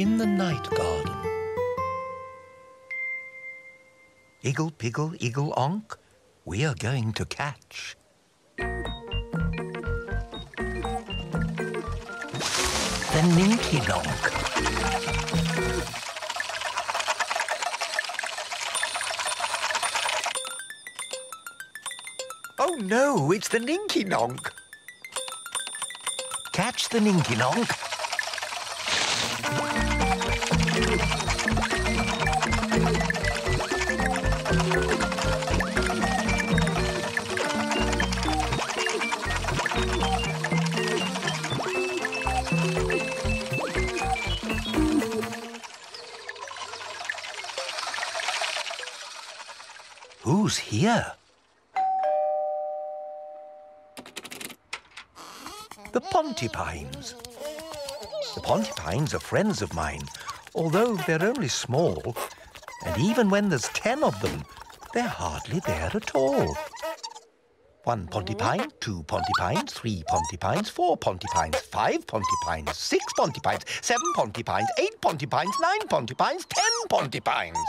in the night garden. Iggle, piggle, iggle, onk, we are going to catch. The Ninky Nonk. Oh no, it's the Ninky Nonk. Catch the Ninky Nonk. Here? The Pontipines. The Pontipines are friends of mine, although they're only small. And even when there's ten of them, they're hardly there at all. One Pontipine, two Pontipines, three Pontipines, four Pontipines, five Pontipines, six Pontipines, seven Pontipines, eight Pontipines, nine Pontipines, ten Pontipines.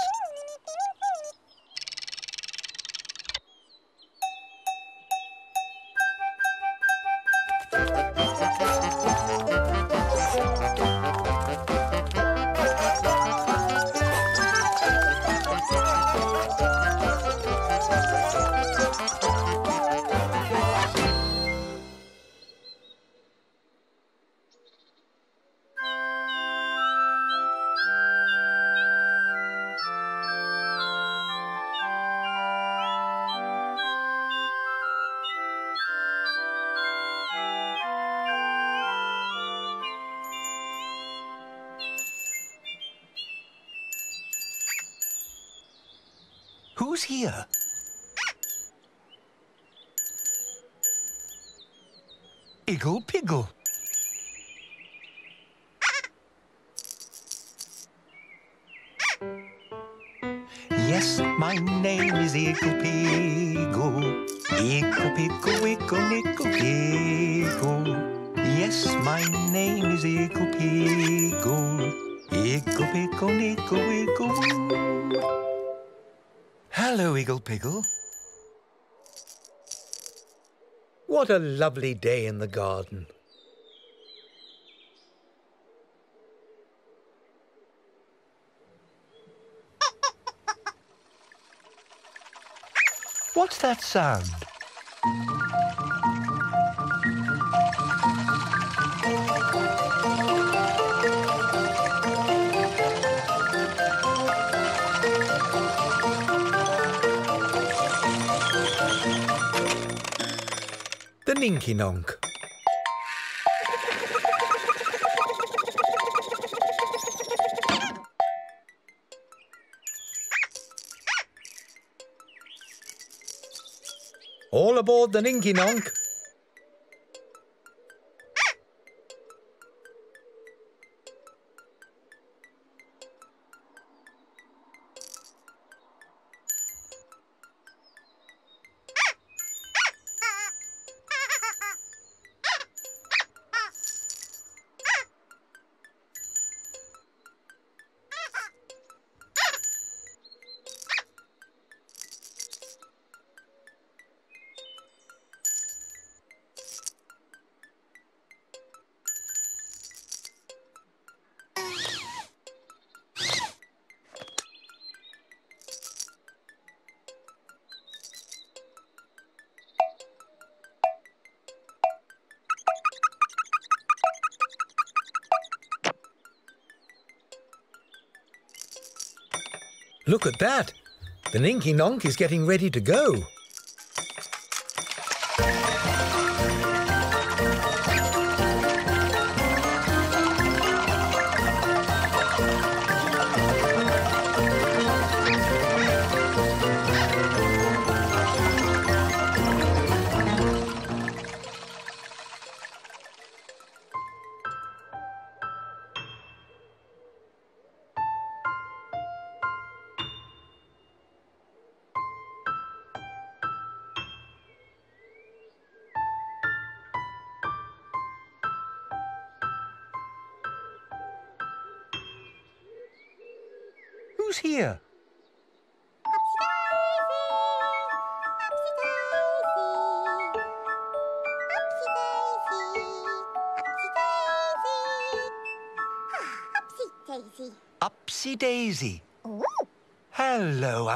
Iggle Piggle. Yes, my name is Iggle Piggle. Iggle Piggle, Wiggle, Nickle Piggle. Yes, my name is Iggle Piggle. Iggle Piggle, Nickle Wiggle. Hello, Iggle Piggle. What a lovely day in the garden. What's that sound? The Ninky Nonk. All aboard the Ninky Nonk. Look at that. The Ninky Nonk is getting ready to go.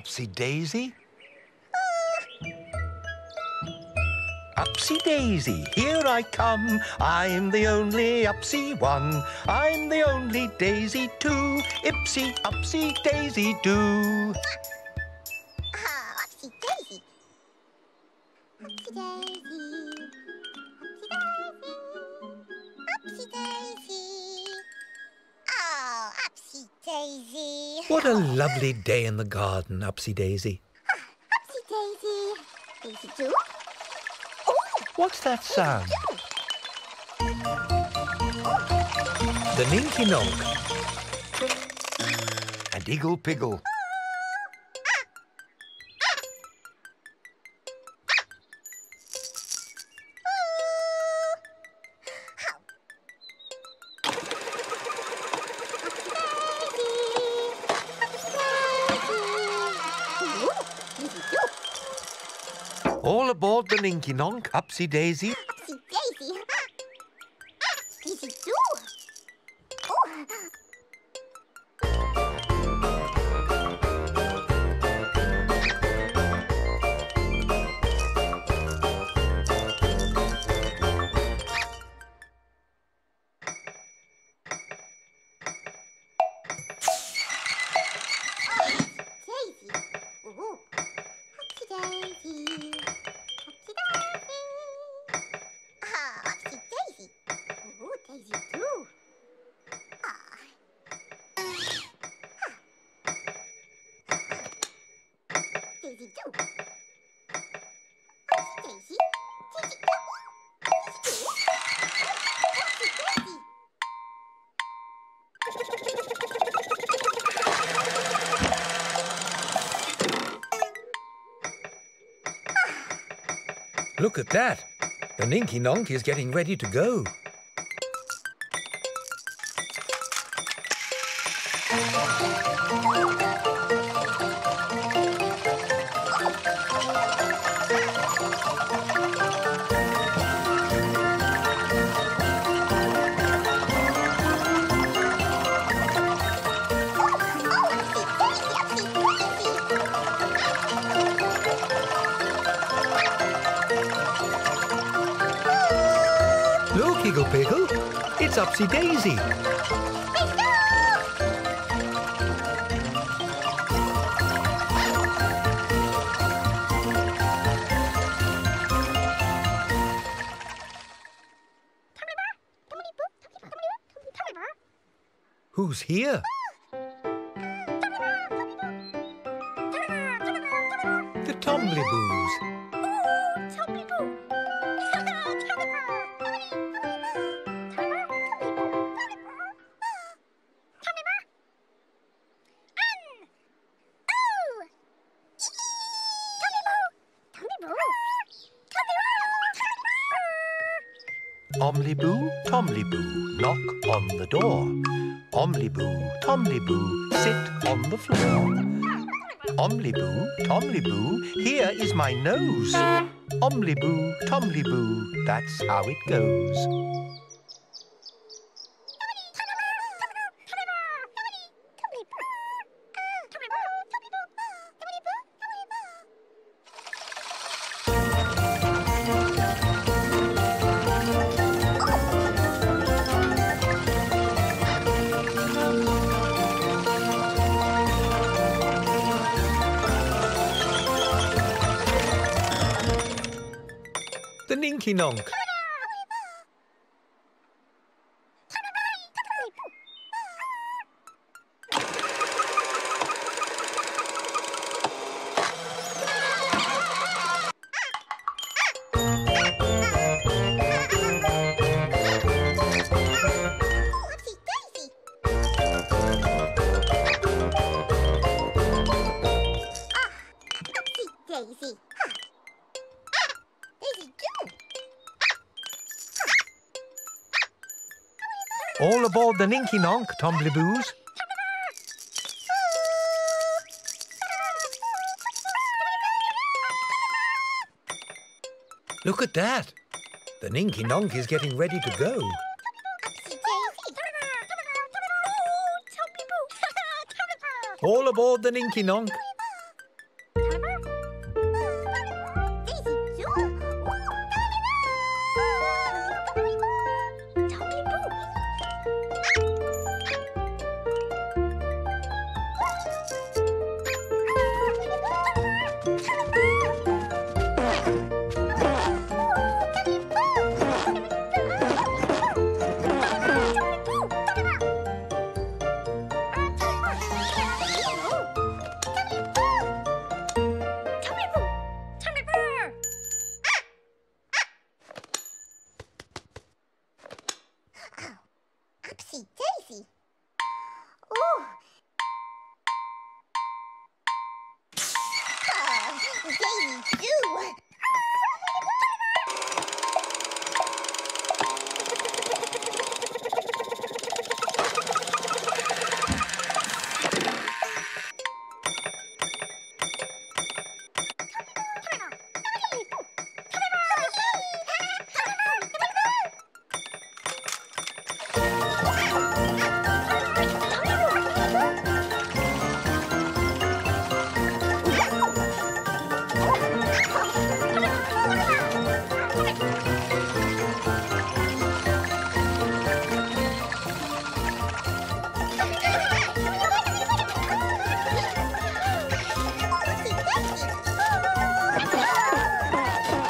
Upsy Daisy. Uh. Upsy Daisy, here I come. I'm the only Upsy one. I'm the only Daisy too. Ipsy, Upsy Daisy do. Lovely day in the garden, Upsy Daisy. Upsy Daisy. Daisy do. Oh, What's that sound? The Ninky Nonk. Uh. And Iggle Piggle. All aboard the Ninky Nonk, Upsy Daisy. Upsy Daisy. Look at that. The Ninky Nonk is getting ready to go. Look, Iggle Piggle. It's Upsy Daisy. Who's here? Tombliboo, sit on the floor. Omliboo, Tombliboo, here is my nose. Omliboo, Tombliboo, that's how it goes. The Honky nonk, Tombliboos. Look at that. The Ninky Nonk is getting ready to go. All aboard the Ninky Nonk.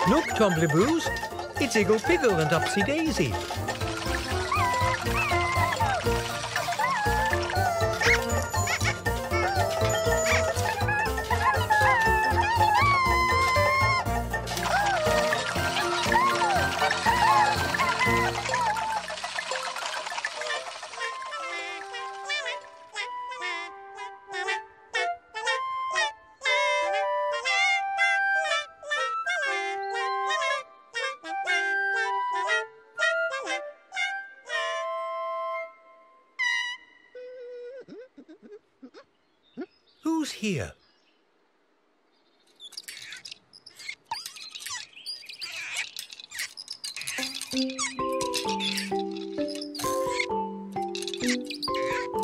Look, Tombliboos. It's Iggle Piggle and Upsy Daisy. Here?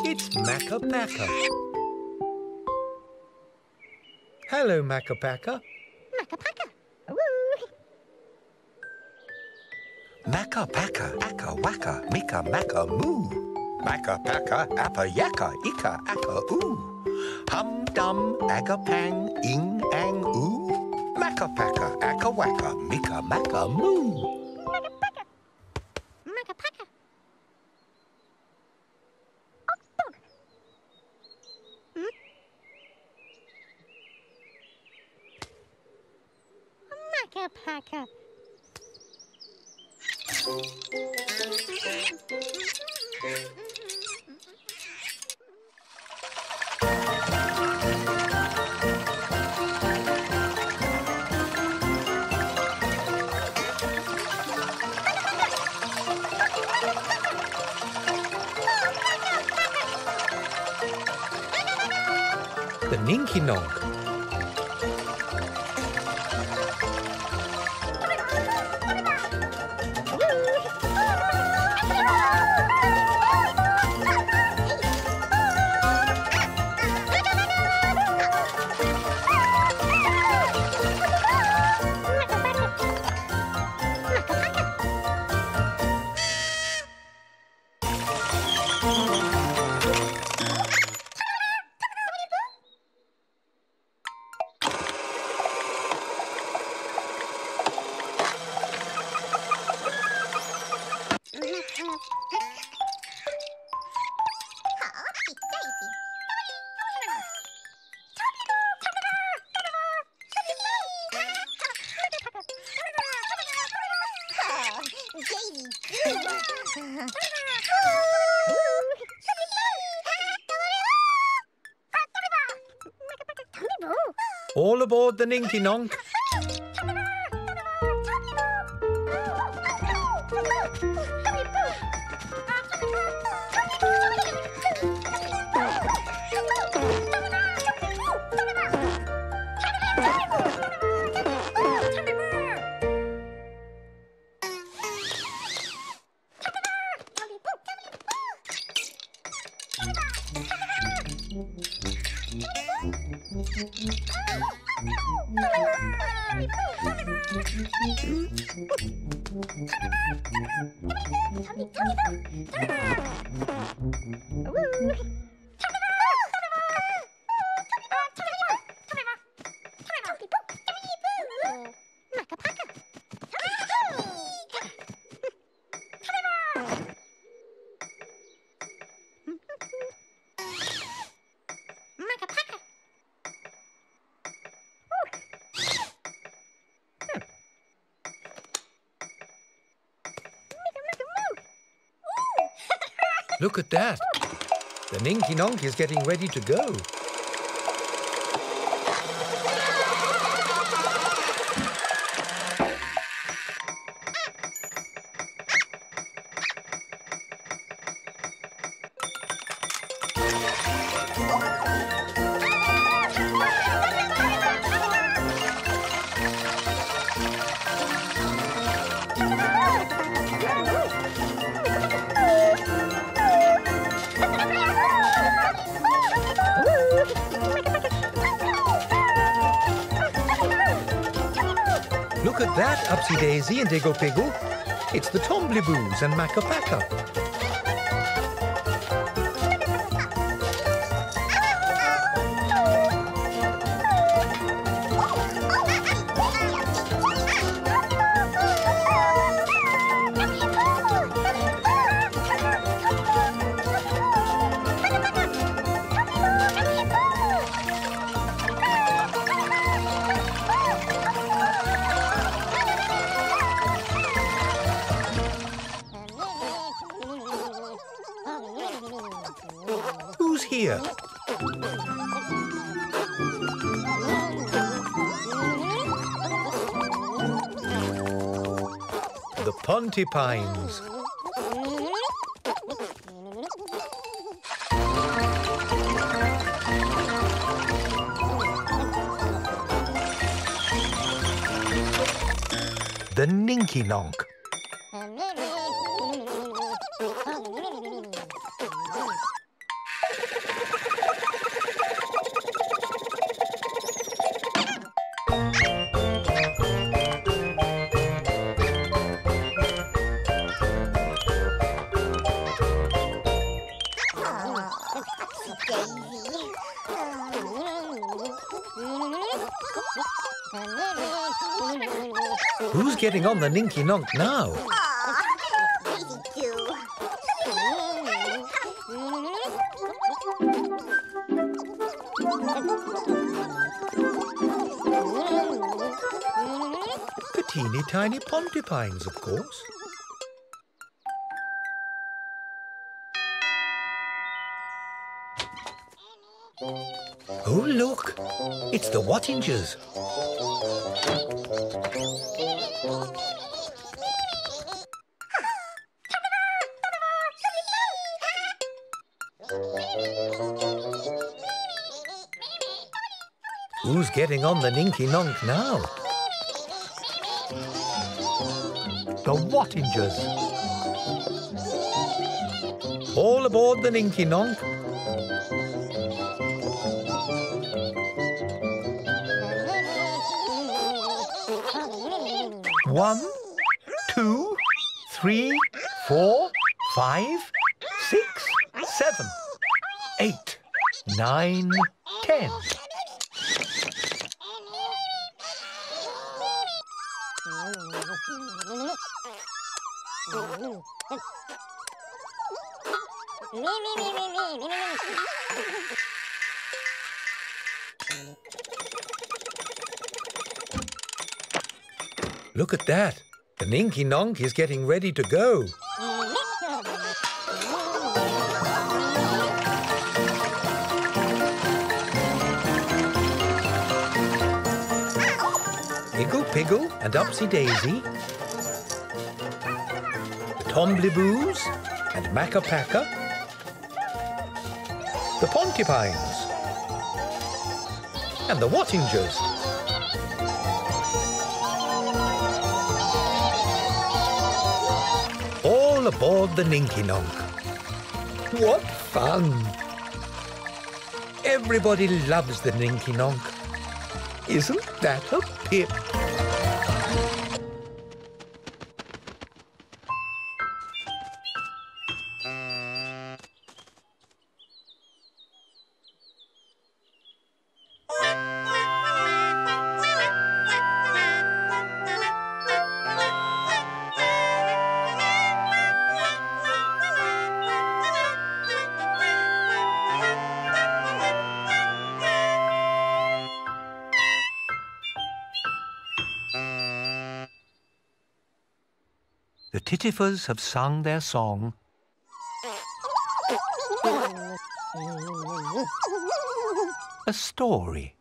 It's Makka Pakka. Hello, Makka Pakka. Makka Pakka, acca wacka, mika macca moo. Makka Pakka, appa yakka, ika acca oo. Hum dum, aga pang, ing ang oo. Makka Pakka, acca wacka, mika macca moo. Makka Pakka. Aboard the Ninky Nonk. Look at that. The Ninky Nonk is getting ready to go. Daisy and Diggle Piggle. It's the Tombliboos and Makka The Pontipines. The Ninky Nonk. The Ninky Nonk now? The teeny tiny Pontipines, of course. Oh, look! It's the Wottingers. Getting on the Ninky Nonk now? The Wottingers. All aboard the Ninky Nonk. One, two, three, four, five, six, seven, eight, nine, Look at that. The Ninky Nonk is getting ready to go. Iggle Piggle and Upsy Daisy. The Tombliboos and Makka Pakka. The Pontipines. And the Wottingers. Aboard the Ninky Nonk. What fun! Everybody loves the Ninky Nonk. Isn't that a pip? The Tittifers have sung their song. A story.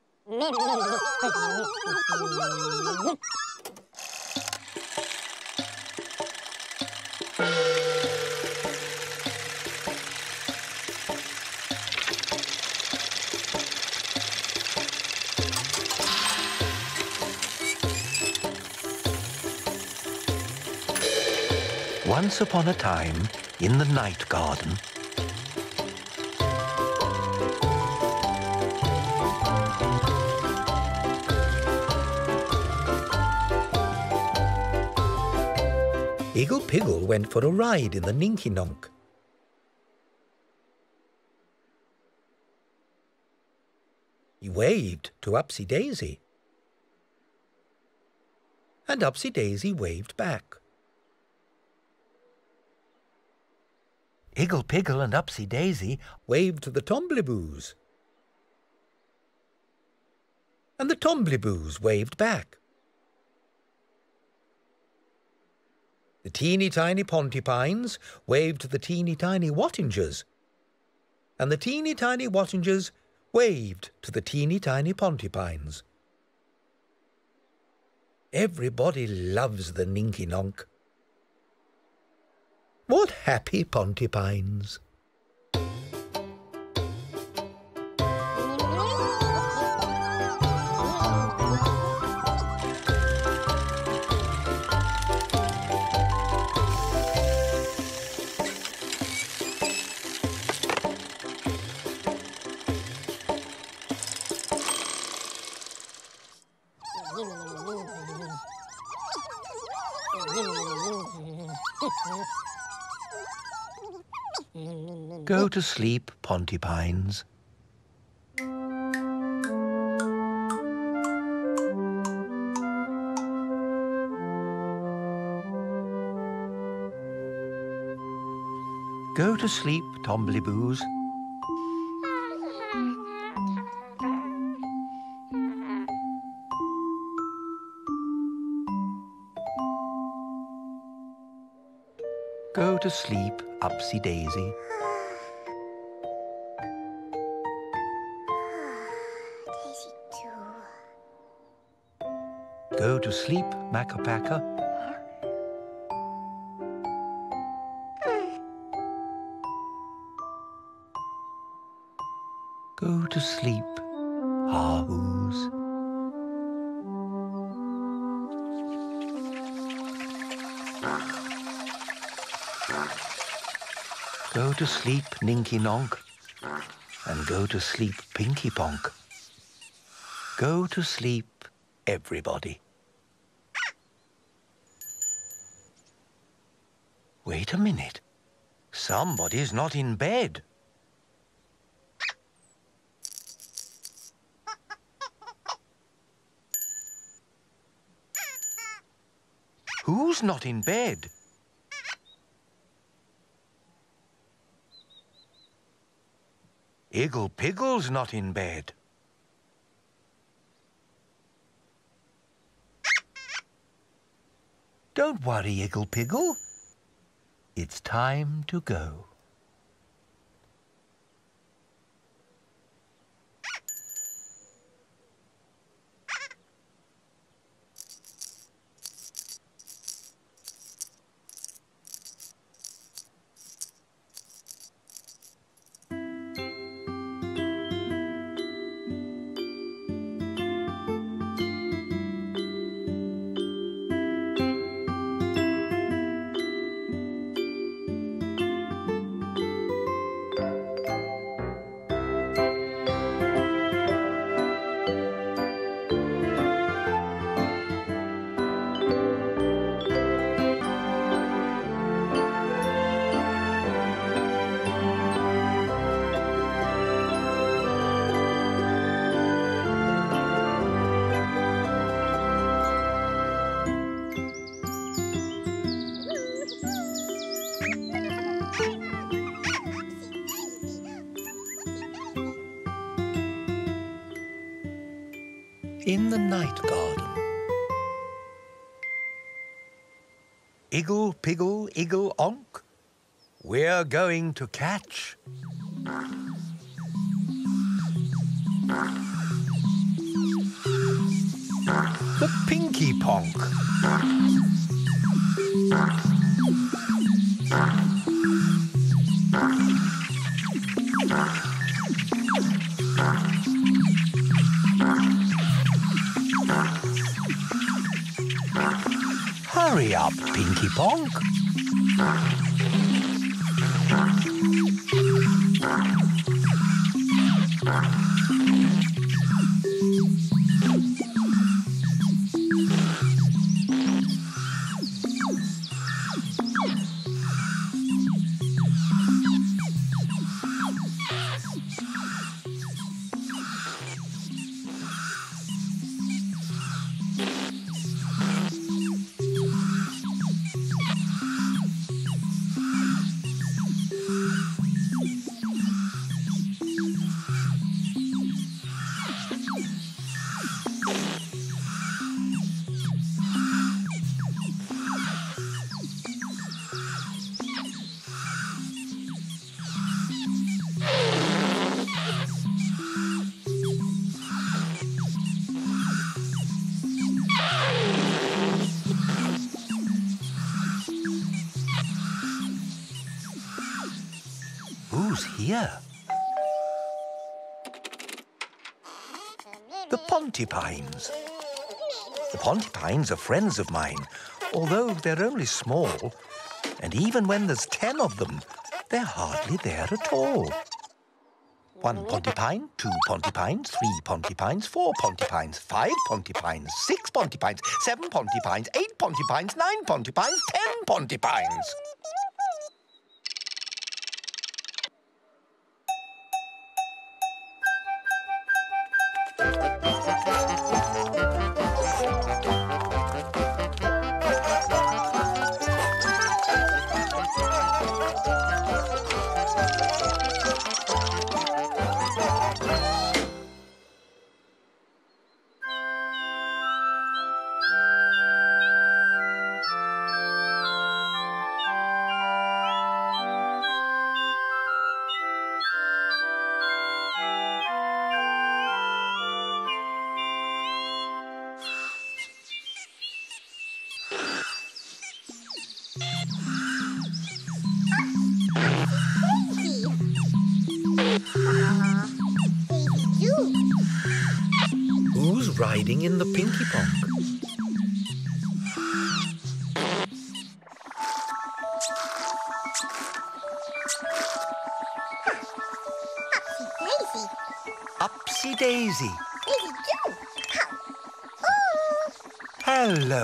Once upon a time, in the night garden, Iggle Piggle went for a ride in the Ninky Nonk. He waved to Upsy Daisy. And Upsy Daisy waved back. Iggle Piggle and Upsy Daisy waved to the Tombliboos. And the Tombliboos waved back. The teeny tiny Pontipines waved to the teeny tiny Wottingers. And the teeny tiny Wottingers waved to the teeny tiny Pontipines. Everybody loves the Ninky Nonk. What happy Pontipines! Go to sleep, Pontipines. Go to sleep, Tombliboos. Go to sleep, Upsy Daisy. Daisy Go to sleep, Makka Pakka. Go to sleep, Haahoos. Go to sleep, Ninky Nonk. And go to sleep, Pinky Ponk. Go to sleep, everybody. Wait a minute. Somebody's not in bed. Who's not in bed? Iggle Piggle's not in bed. Don't worry, Iggle Piggle. It's time to go. Piggle, iggle, onk. We're going to catch. The Pinky Ponk. Hurry Pinky Ponk. The Pontipines. The Pontipines are friends of mine, although they're only small. And even when there's ten of them, they're hardly there at all. One Pontipine, two Pontipines, three Pontipines, four Pontipines, five Pontipines, six Pontipines, seven Pontipines, eight Pontipines, nine Pontipines, ten Pontipines.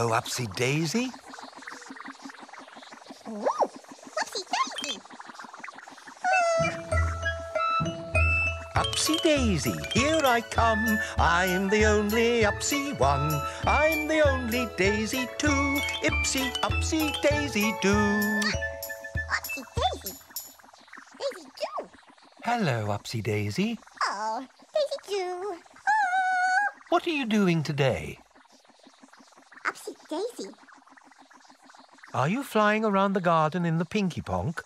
Hello, Upsy Daisy. Ooh, Upsy Daisy. Upsy Daisy, here I come. I'm the only Upsy one. I'm the only Daisy too. Ipsy, Upsy Daisy do. Upsy Daisy. Daisy Jew. Hello, Upsy Daisy. Oh, Daisy Jew. Oh. What are you doing today? Upsy Daisy. Are you flying around the garden in the Pinky Ponk?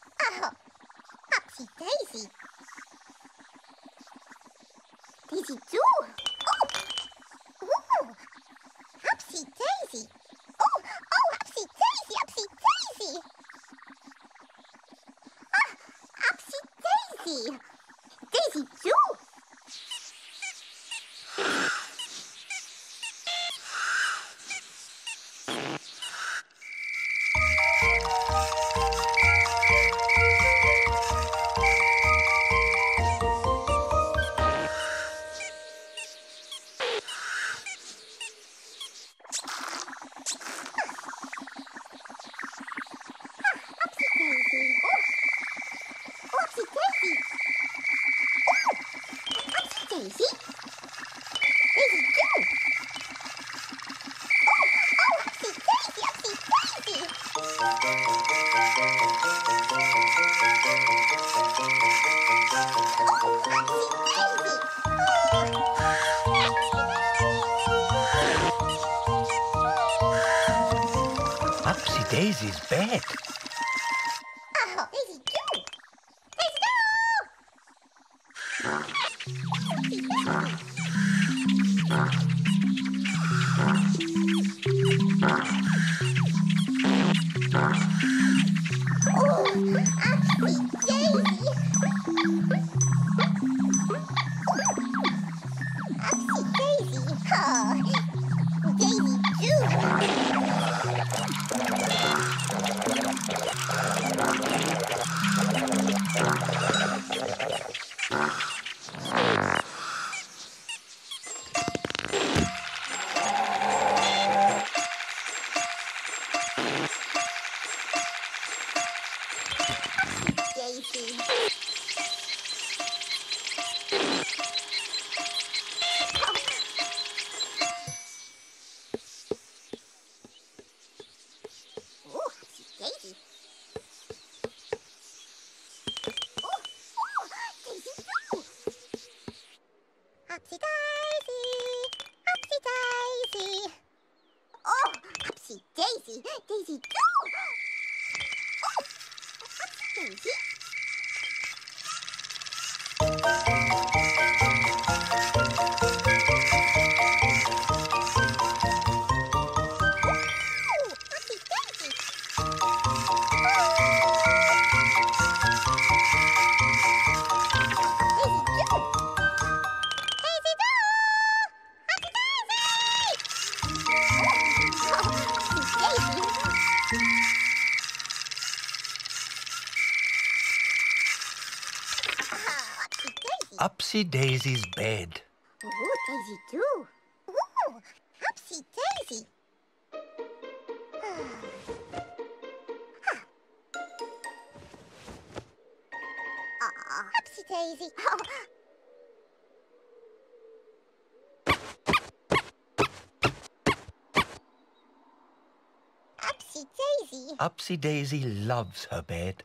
Daisy's bed. What Daisy do? Ooh, Daisy. Oh, Daisy. Ah. Ah, upsy Daisy. Upsy Daisy loves her bed.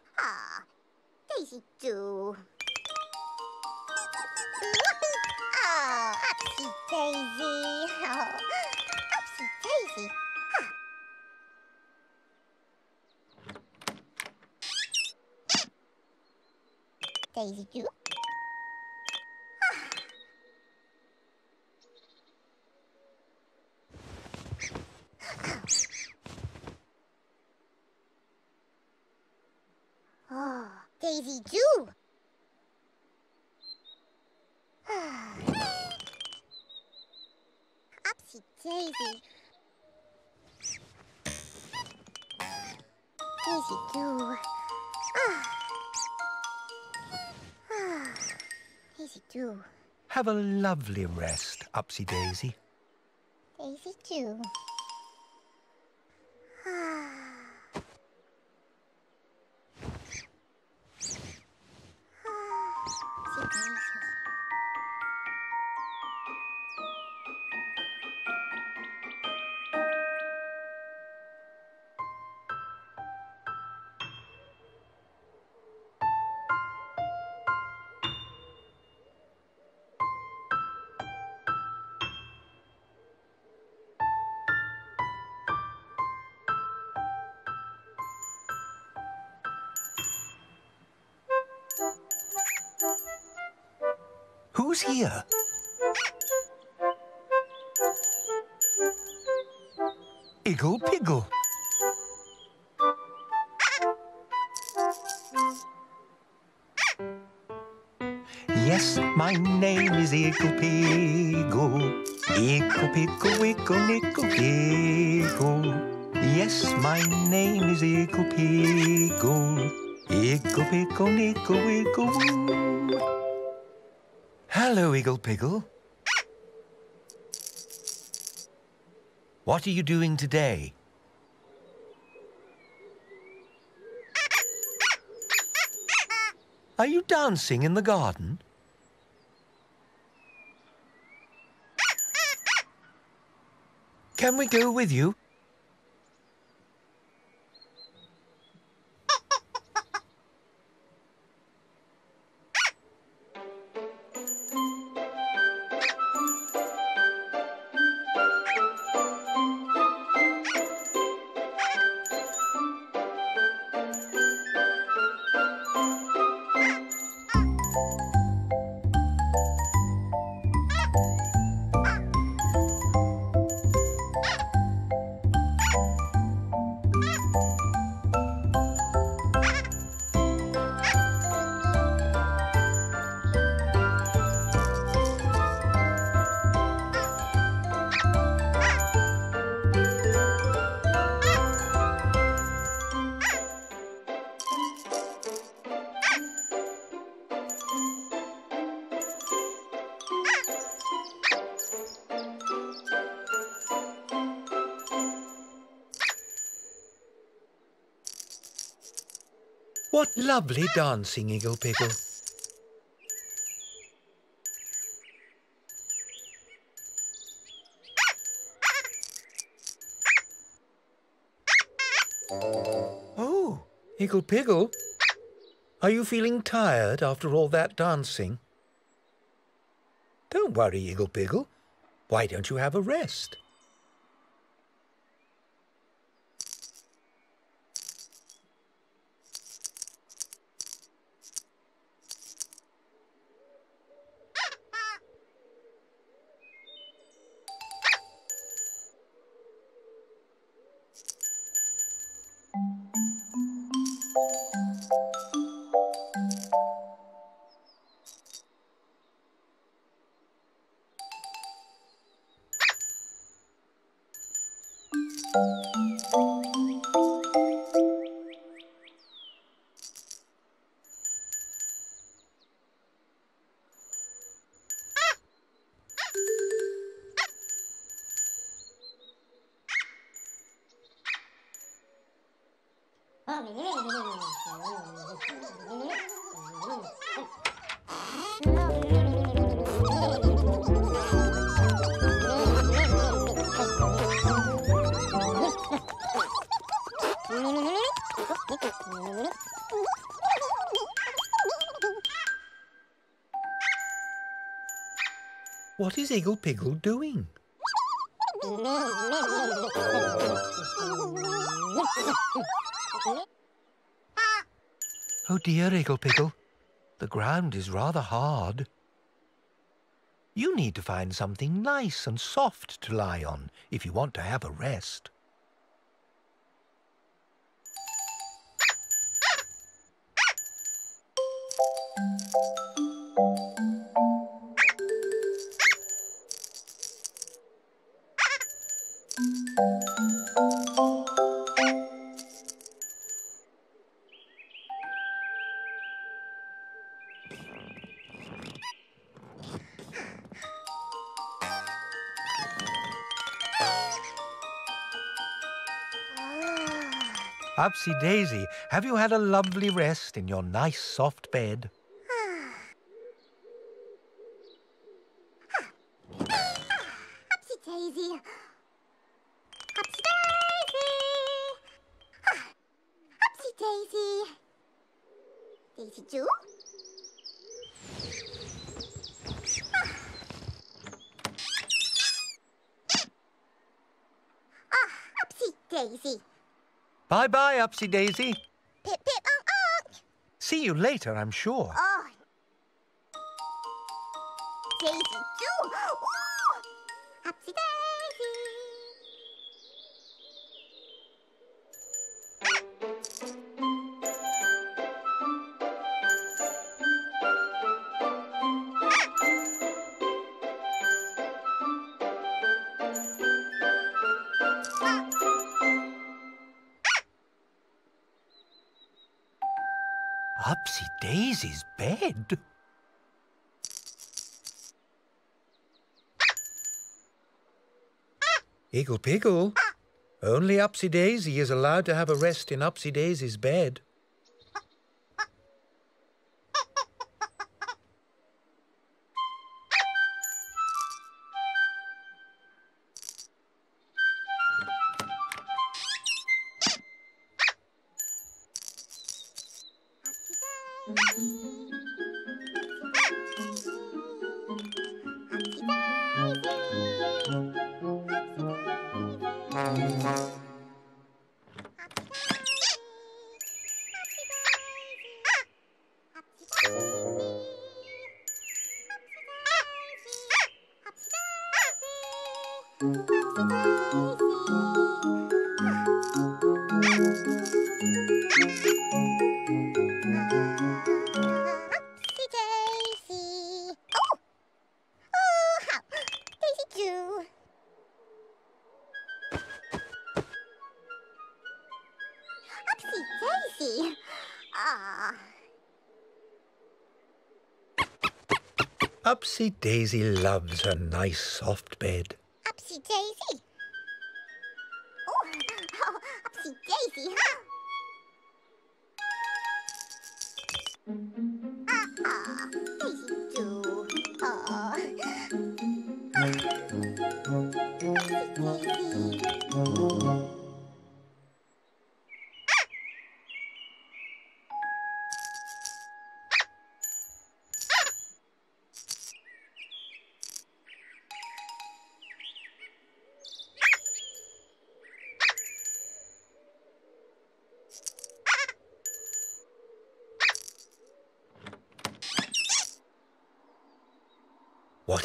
crazy too. Have a lovely rest, Upsy Daisy. Daisy too. What are you doing today? Are you dancing in the garden? Can we go with you? What lovely dancing, Igglepiggle. Oh, Igglepiggle, are you feeling tired after all that dancing? Don't worry, Igglepiggle. Why don't you have a rest? What is Igglepiggle doing? Oh dear, Igglepiggle. The ground is rather hard. You need to find something nice and soft to lie on if you want to have a rest. Upsy Daisy, have you had a lovely rest in your nice soft bed? Upsy daisy. Upsy daisy. Ah, Upsy daisy. Daisy Jew. Ah, Upsy daisy. Bye-bye, Upsy Daisy. Pip pip unk unk. See you later, I'm sure. Igglepiggle, only Upsy Daisy is allowed to have a rest in Upsy Daisy's bed. Daisy loves her nice soft bed.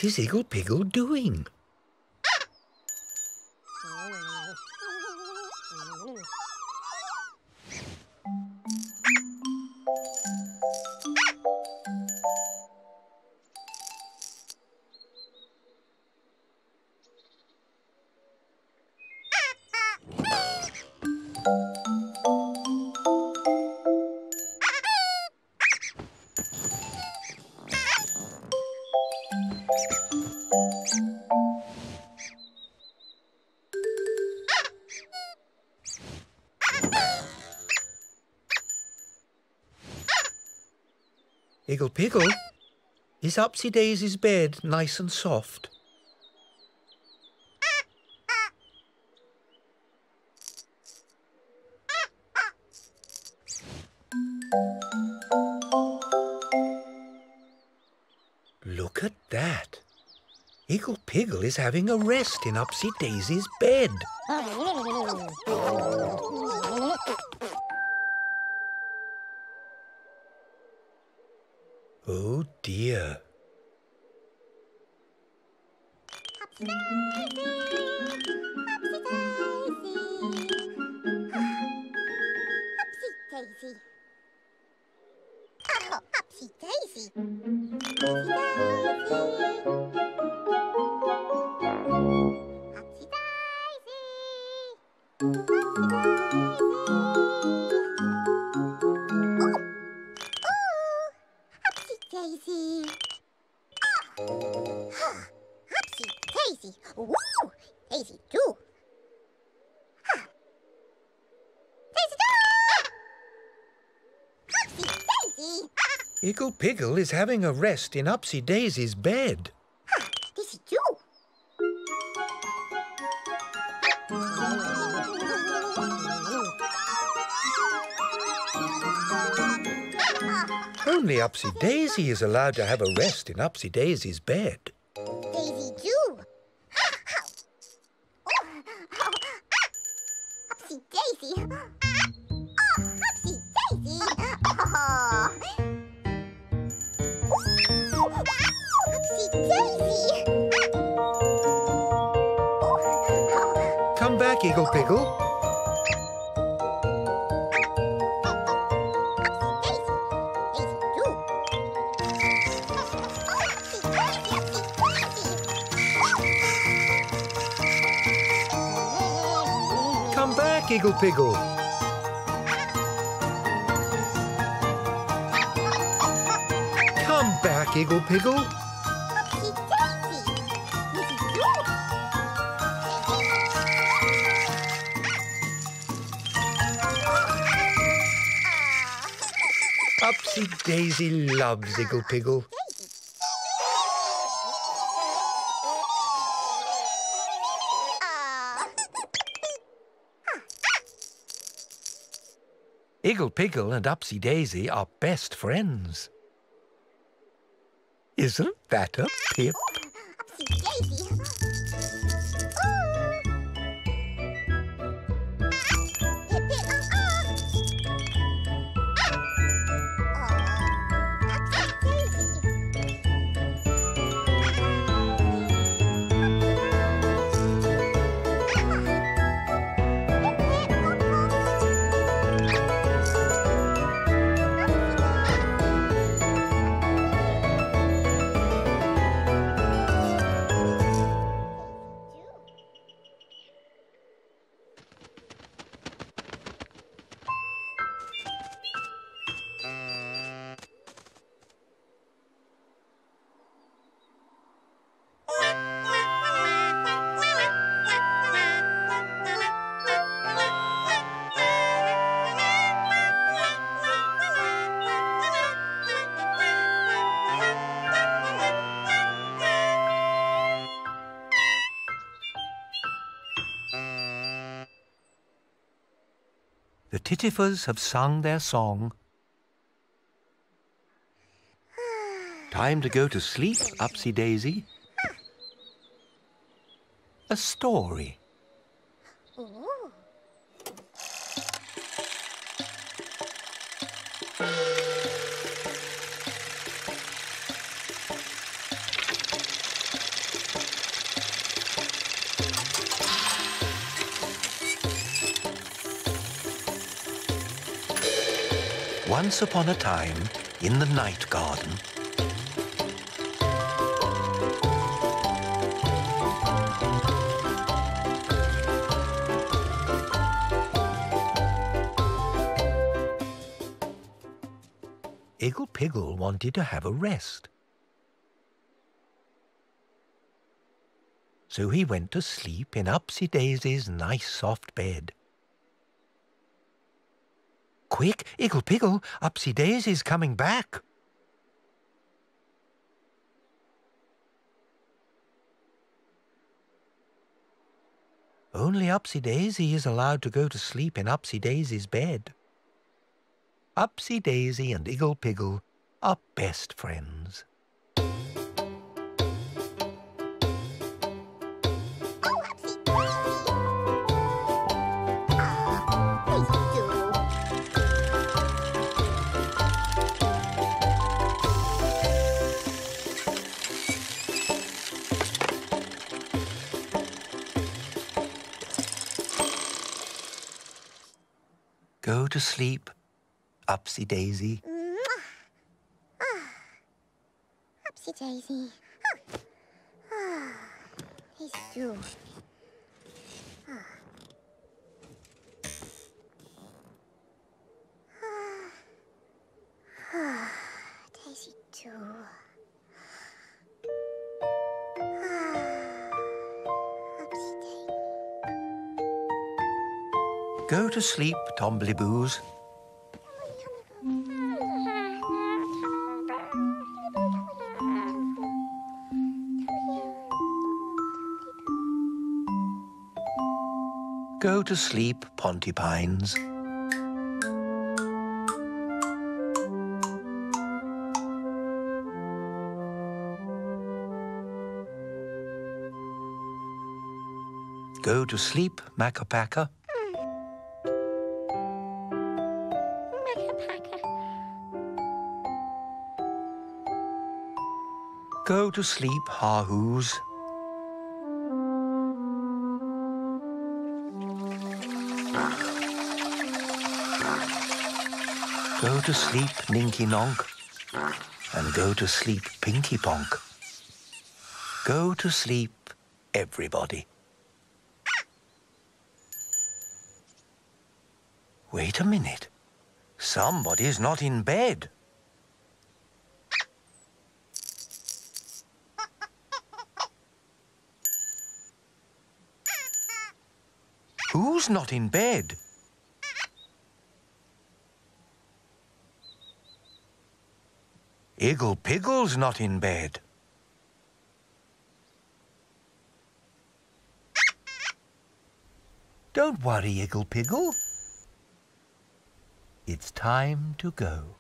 What is Iggle Piggle doing? Iggle Piggle, is Upsy Daisy's bed nice and soft? Look at that. Iggle Piggle is having a rest in Upsy Daisy's bed. Is having a rest in Upsy Daisy's bed. Daisy do. Only Upsy Daisy is allowed to have a rest in Upsy Daisy's bed. Daisy do. Upsy daisy. Iggle Piggle. Come back, Iggle Piggle. Come back, Iggle Piggle. Daisy loves Iggle Piggle. Iggle Piggle and Upsy Daisy are best friends. Isn't that a pip? The have sung their song. Time to go to sleep, Upsy Daisy. A story. Once upon a time, in the night garden, Iggle Piggle wanted to have a rest. So he went to sleep in Upsy Daisy's nice soft bed. Quick, Iggle Piggle, Upsy Daisy's coming back. Only Upsy Daisy is allowed to go to sleep in Upsy Daisy's bed. Upsy Daisy and Iggle Piggle are best friends. Go to sleep, Upsy Daisy. Mwah. Ah. Upsy Daisy. Ah. Ah. To sleep, Tombliboos. Go to sleep, Pontipines. Go to sleep, Makka Pakka. Go to sleep, Haahoos. Go to sleep, Ninky Nonk. And go to sleep, Pinky Ponk. Go to sleep, everybody. Wait a minute. Somebody's not in bed. Not in bed? Iggle Piggle's not in bed. Don't worry, Iggle Piggle. It's time to go.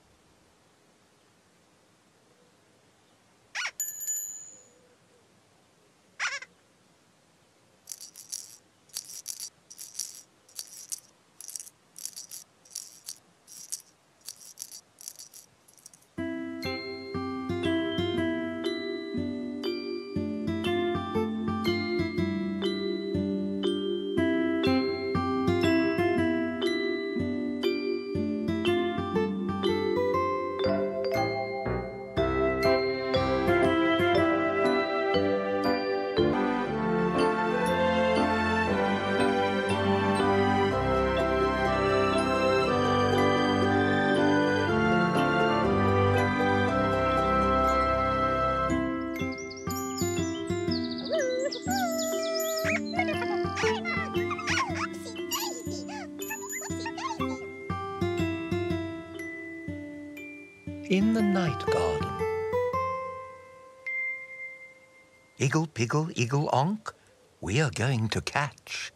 Iggle Eagle Onk, we are going to catch.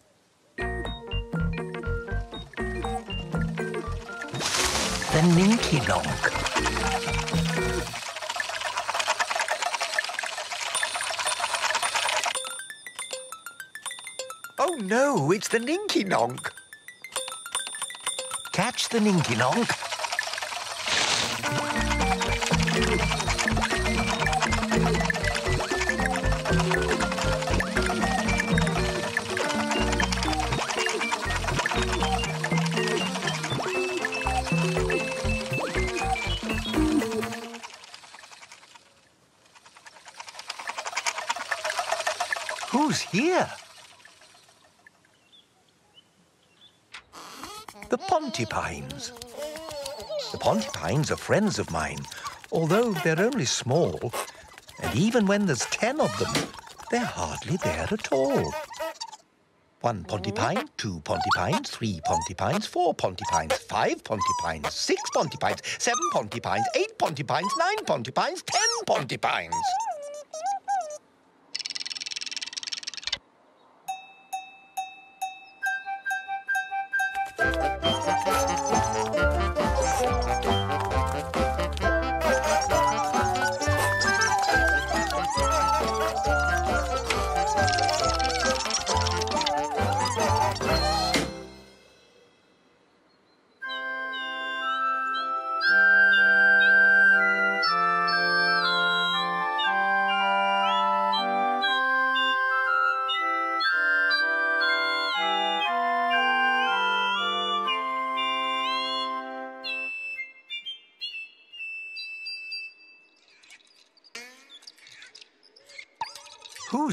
The Ninky Nonk. Oh no, it's the Ninky Nonk. Catch the Ninky Nonk. The Pontipines. The Pontipines are friends of mine, although they're only small. And even when there's ten of them, they're hardly there at all. One Pontipine, two Pontipines, three Pontipines, four Pontipines, five Pontipines, six Pontipines, seven Pontipines, eight Pontipines, nine Pontipines, ten Pontipines.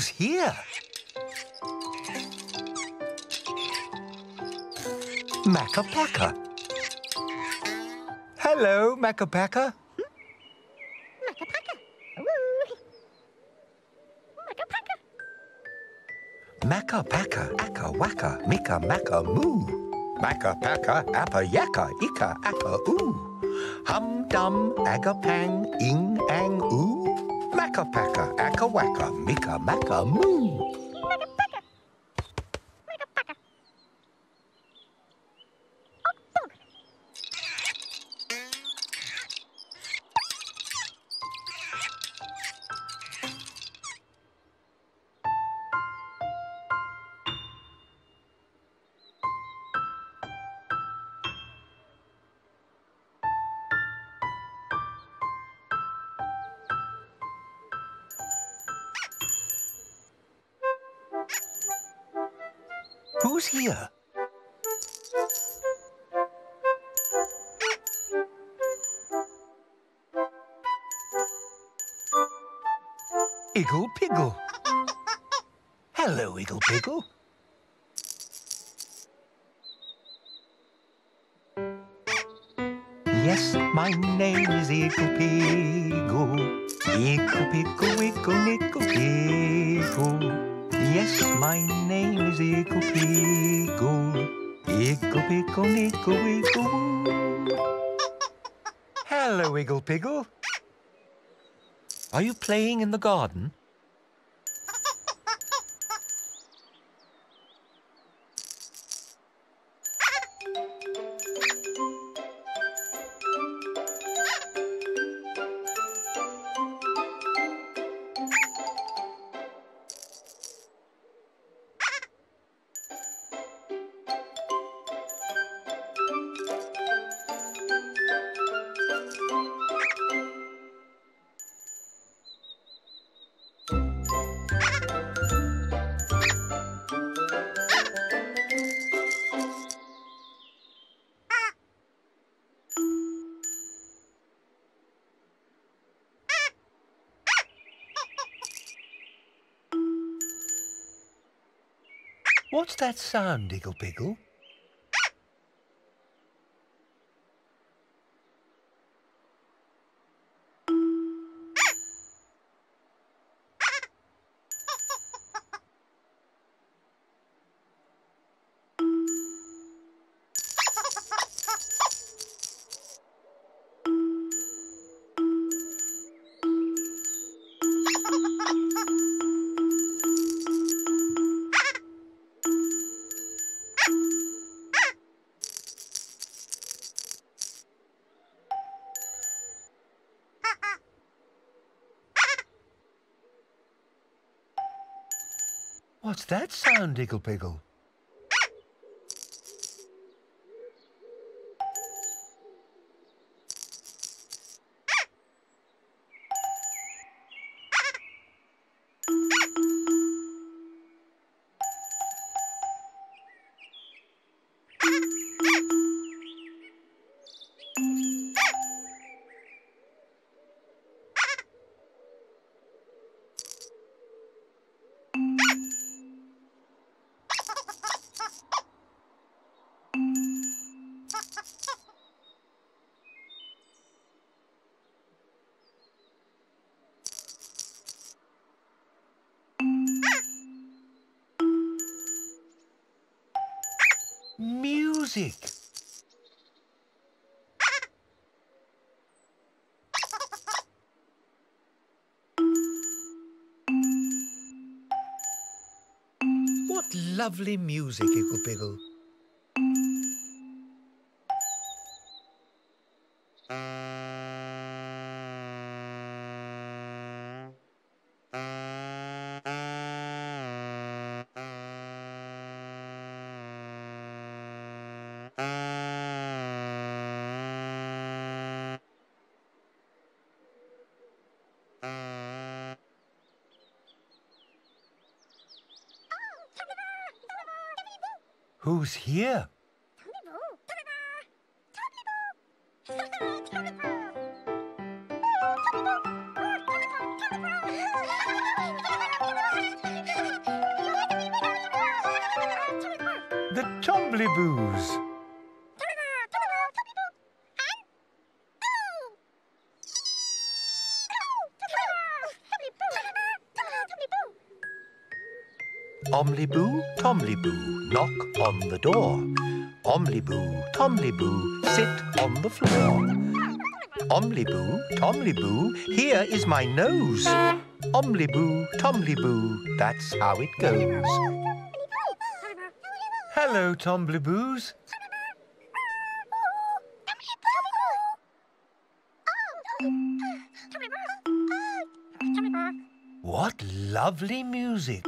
Who's here? Macca Hello, Macca Makka Pakka, Akka Wacka, Mika Macca Moo. Makka Pakka, Appa Yakka, Ika Akka Oo. Hum Dum, Aga Pang, Ing Ang Oo. Makka Pakka, Akka Wacka, Mika Macca Moo. Garden? That sound, Iggle Piggle? That sound, Iggle Piggle? Lovely music, Who's here? The Tombliboos. Omliboo, Tomliboo, knock on the door. Omliboo, Tomliboo, sit on the floor. Omliboo, Tomliboo, here is my nose. Omliboo, Tomliboo, that's how it goes. Hello, Tombliboos. What lovely music.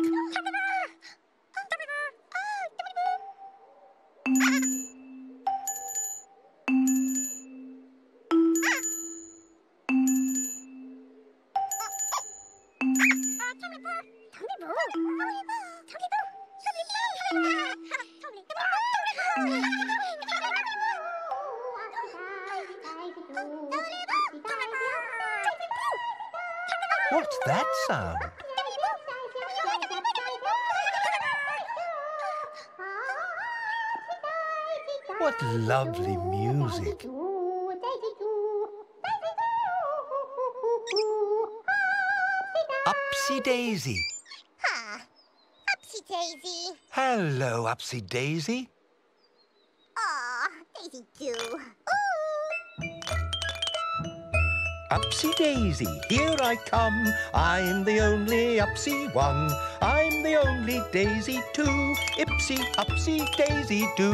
Hello, Upsy Daisy. Aw, Daisy. Upsy Daisy, here I come. I'm the only Upsy one. I'm the only Daisy too. Ipsy, Upsy, Daisy do.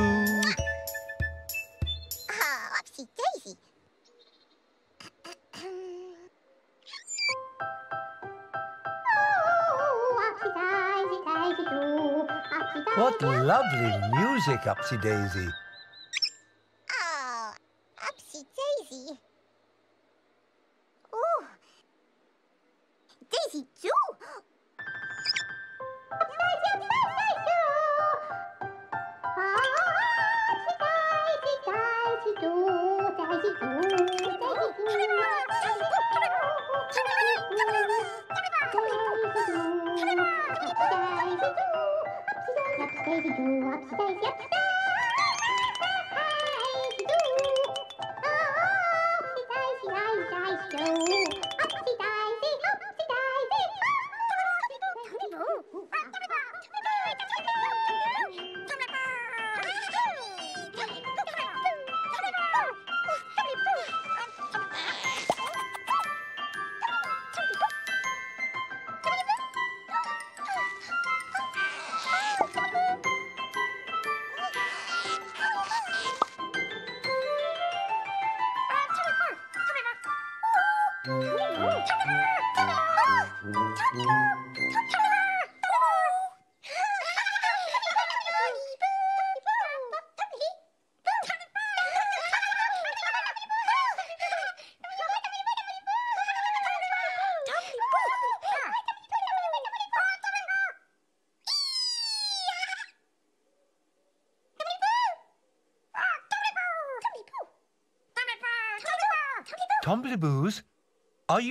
What lovely music, Upsy Daisy.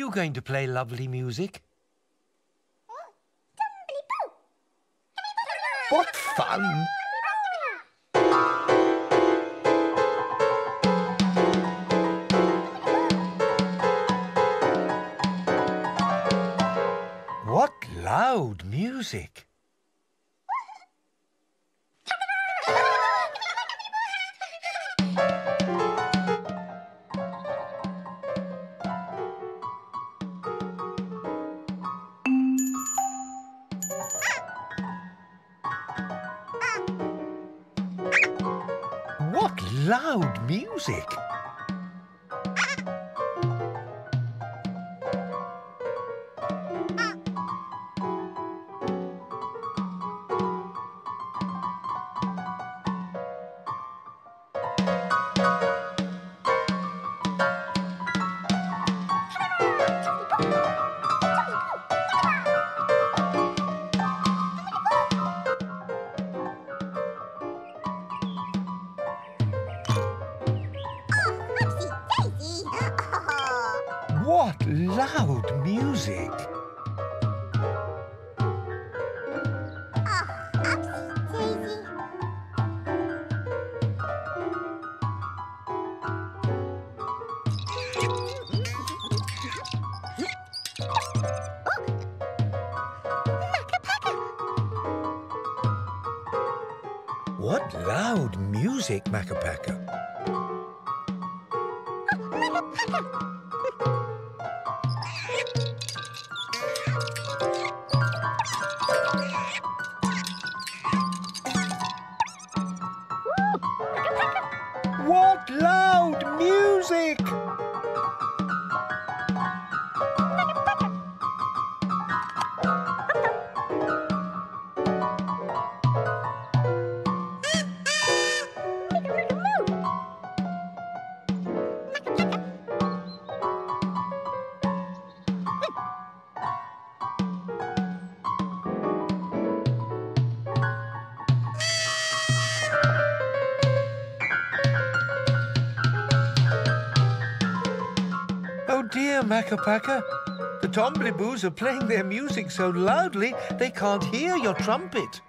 You going to play lovely music? What fun! Makka Pakka. The Tombliboos are playing their music so loudly they can't hear your trumpet.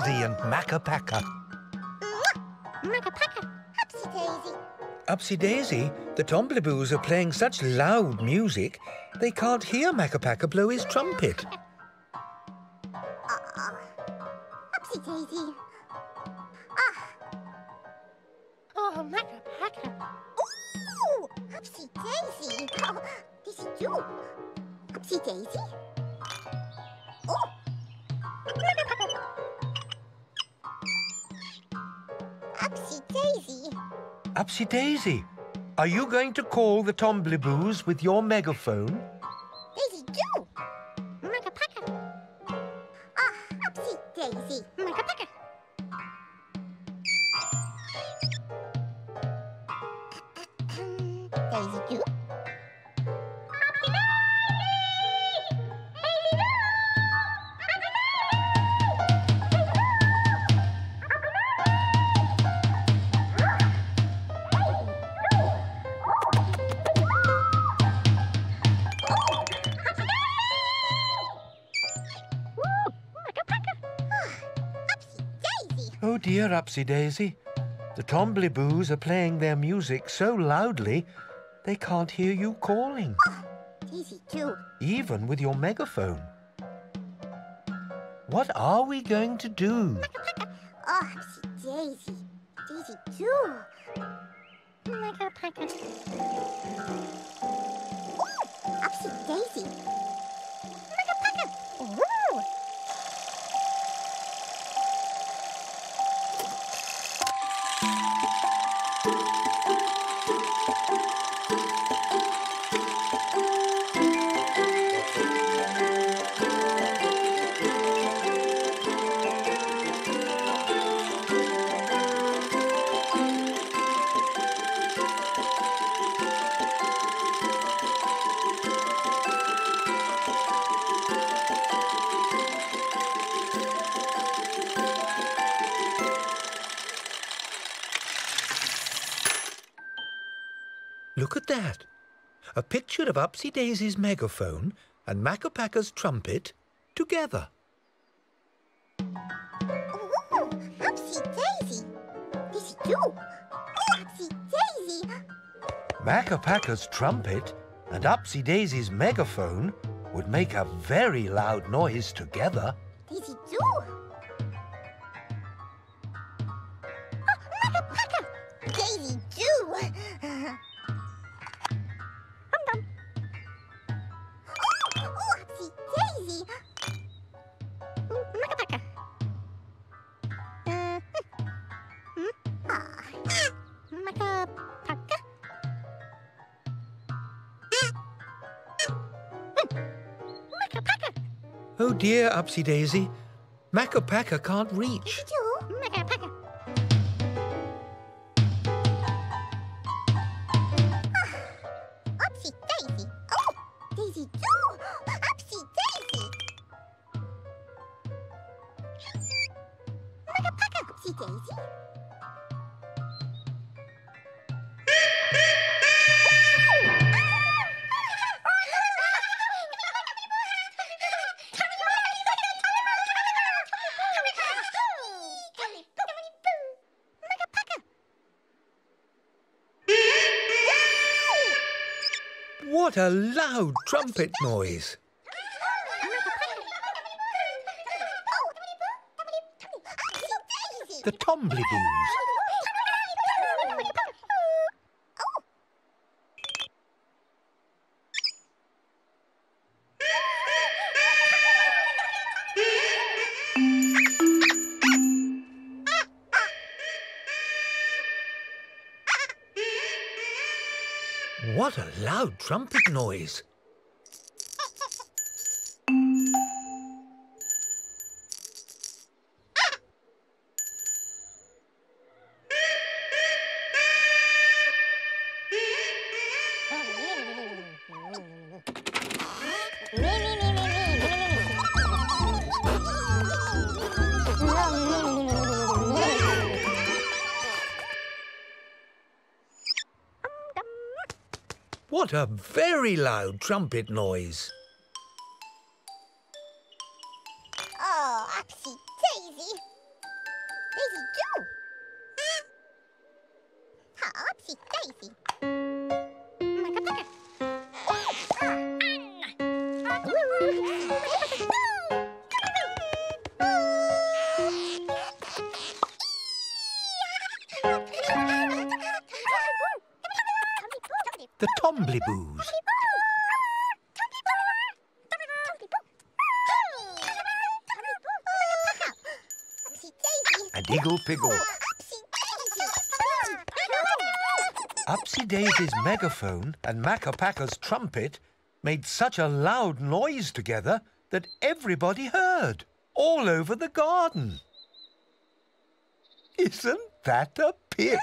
Daisy and Makka Pakka. Upsy daisy. Upsy Daisy, the Tombliboos are playing such loud music they can't hear Makka Pakka blow his trumpet. are you going to call the Tombliboos with your megaphone? Upsy Daisy. The Tombliboos are playing their music so loudly they can't hear you calling, Daisy do. even with your megaphone. What are we going to do? Oh, daisy. Daisy do. Makka Pakka. Upsy daisy. Ooh. Of Upsy Daisy's megaphone and Makka Pakka's trumpet together. Ooh, Upsy Daisy. Oh, Daisy too. Oh, Upsy Daisy. Trumpet and Upsy Daisy's megaphone would make a very loud noise together. Daisy too. Oh dear, Upsy Daisy. Makka Pakka can't reach. Trumpet noise. The Tombliboos. What a loud trumpet noise. A very loud trumpet noise. And Iggle Piggle. Upsy Daisy. Upsy Daisy's megaphone and Makka Pakka's trumpet made such a loud noise together that everybody heard all over the garden. Isn't that a pip?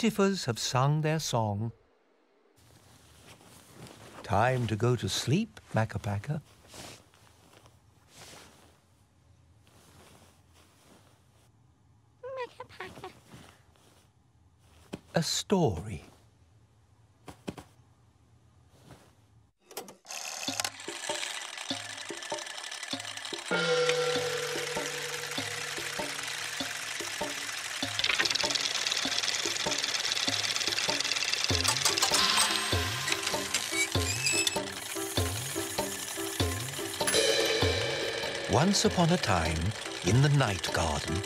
The have sung their song. Time to go to sleep, Makka Pakka. A story. Once upon a time, in the night garden,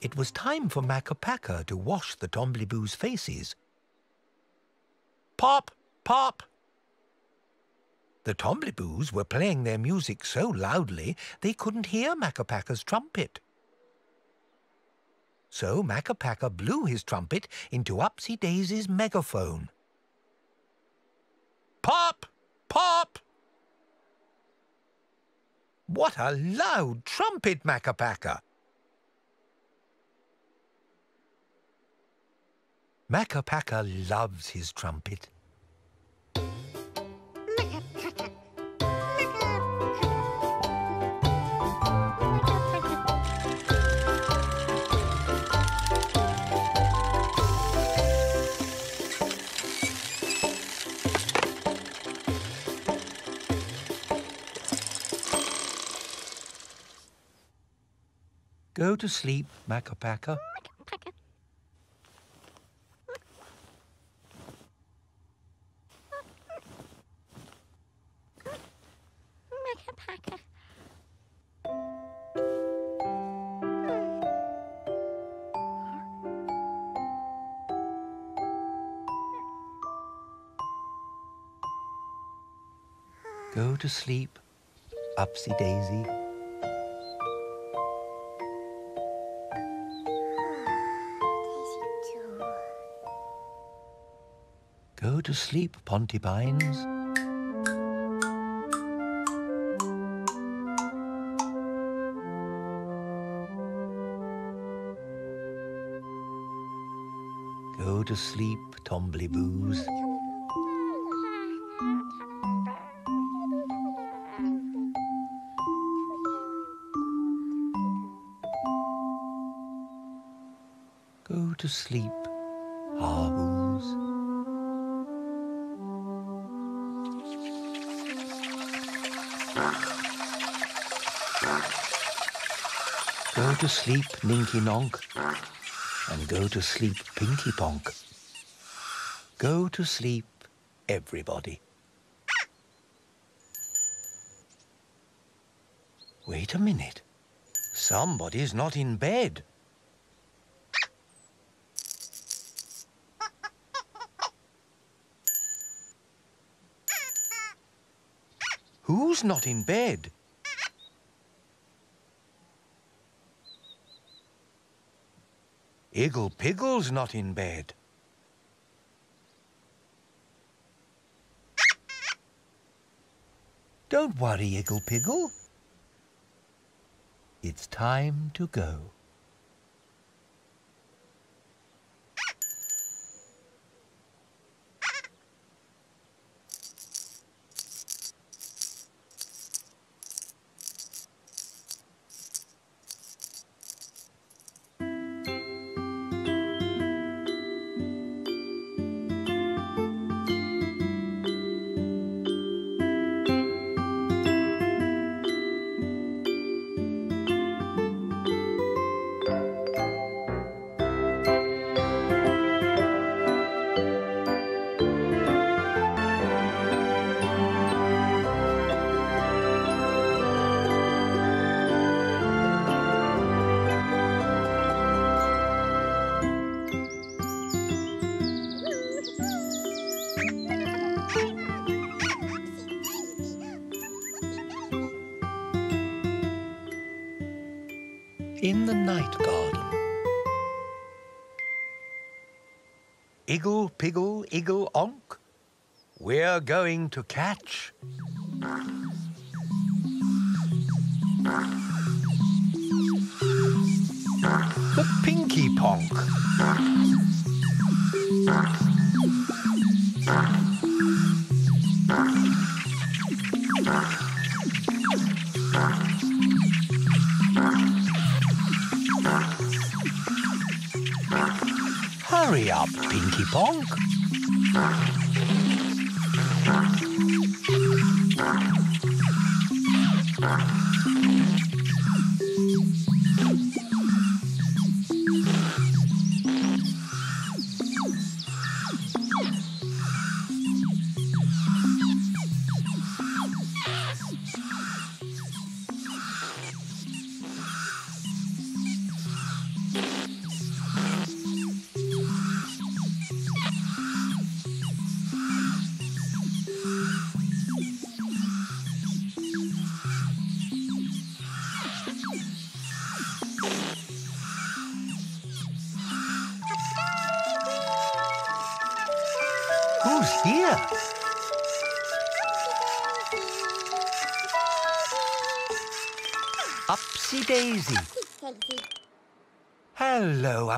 it was time for Makka Pakka to wash the Tombliboo's faces. Pop! Pop! The Tombliboos were playing their music so loudly they couldn't hear Makka Pakka's trumpet. So Makka Pakka blew his trumpet into Upsy Daisy's megaphone. Pop! Pop! What a loud trumpet! Makka Pakka loves his trumpet. Go to sleep, Pakka. Go to sleep, Upsy. Daisy to sleep, Pontipines. Go to sleep, Tombliboos. Go to sleep, sleep, Ninky Nonk. And go to sleep, Pinky Ponk. Go to sleep, everybody. Wait a minute. Somebody's not in bed. Who's not in bed? Iggle Piggle's not in bed. Don't worry, Iggle Piggle. It's time to go. Iggle Piggle Iggle Onk. We're going to catch.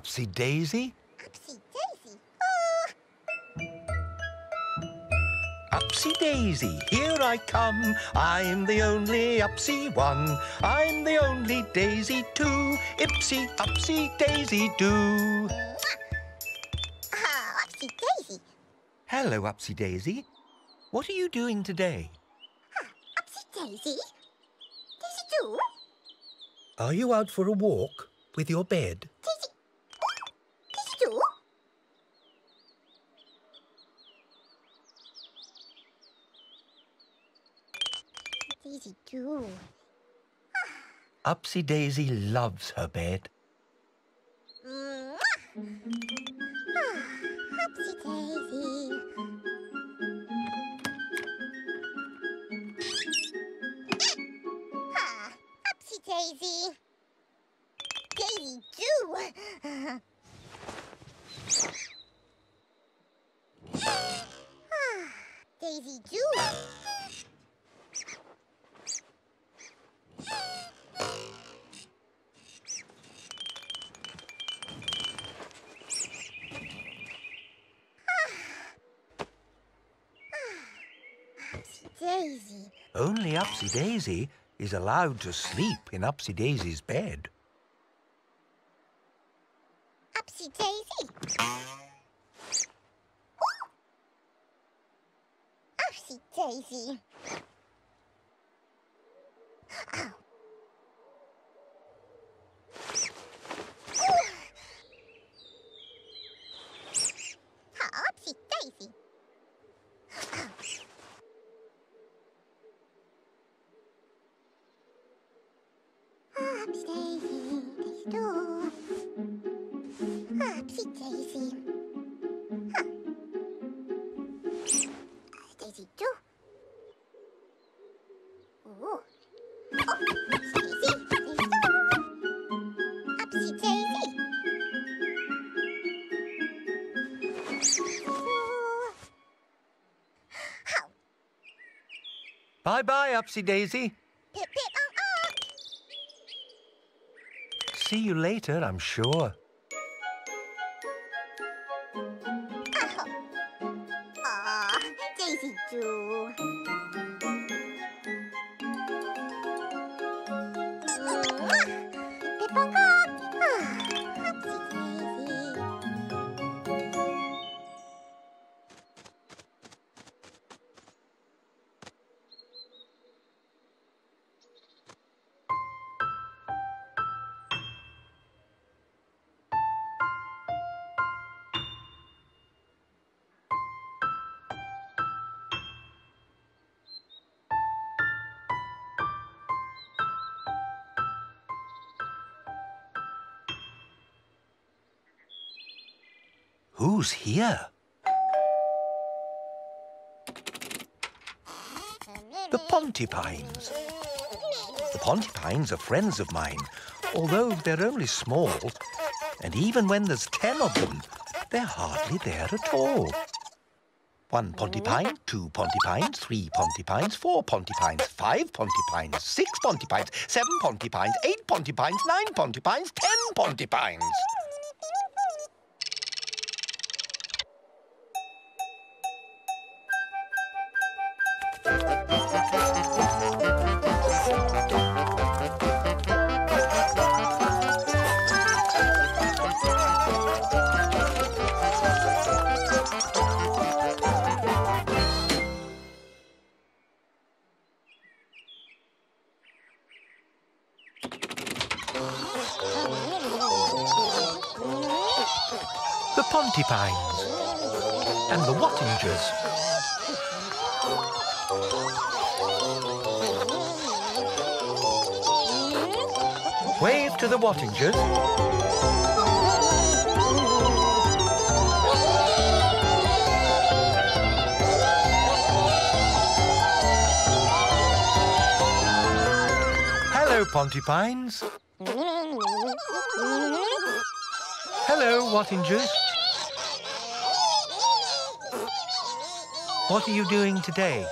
Upsy Daisy. Upsy Daisy. Oh, Upsy Daisy, here I come. I'm the only Upsy one. I'm the only Daisy too. Ipsy, Upsy, Daisy do. ah, Upsy Daisy. Hello, Upsy Daisy. What are you doing today? Upsy Daisy. Daisy do. Are you out for a walk with your bed? Daisy do. Daisy do. Upsy Daisy loves her bed. Ah, Upsy Daisy. Ah, Upsy Daisy. Daisy do. Ah, Daisy do. Upsy Daisy. Only Upsy Daisy is allowed to sleep in Upsy Daisy's bed. Upsy Daisy. Upsy Daisy. Oh, Bye bye, Upsy Daisy. Pip pip uh uh. See you later, I'm sure. Are friends of mine, although they're only small. And even when there's ten of them, they're hardly there at all. One pontipine, mm-hmm. two pontipines, three pontipines, four pontipines, five pontipines, six pontipines, seven pontipines, eight pontipines, nine pontipines, ten Pontipines. Wottingers. Hello, Pontipines. Hello, Wottingers. What are you doing today?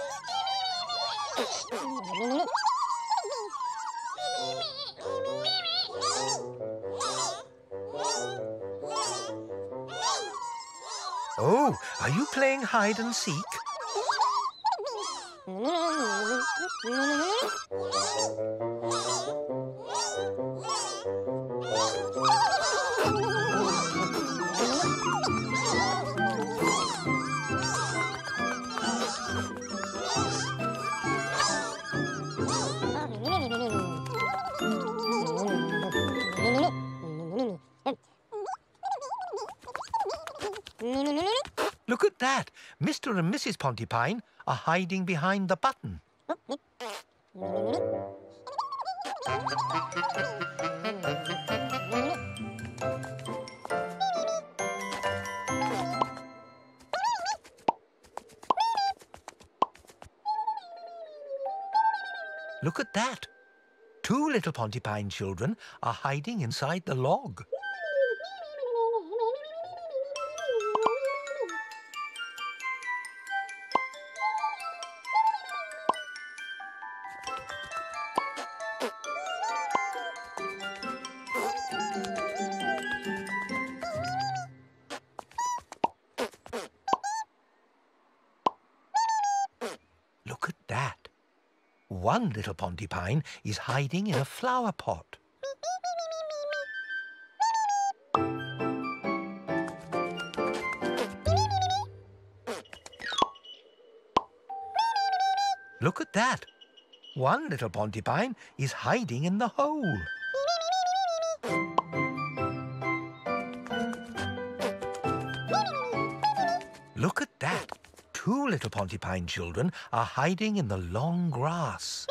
Hide and seek? Mrs. Pontipine are hiding behind the button. Look at that. Two little Pontipine children are hiding inside the log. One little Pontipine is hiding in a flower pot. Look at that. One little Pontipine is hiding in the hole. Little Pontipine children are hiding in the long grass.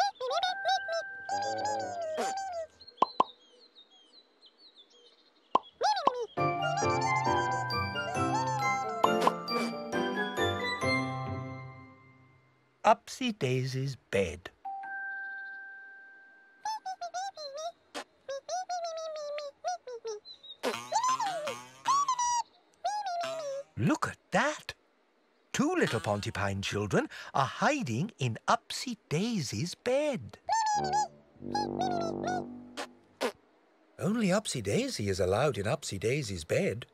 Upsy Daisy's bed. Little Pontipine children are hiding in Upsy Daisy's bed. Only Upsy Daisy is allowed in Upsy Daisy's bed.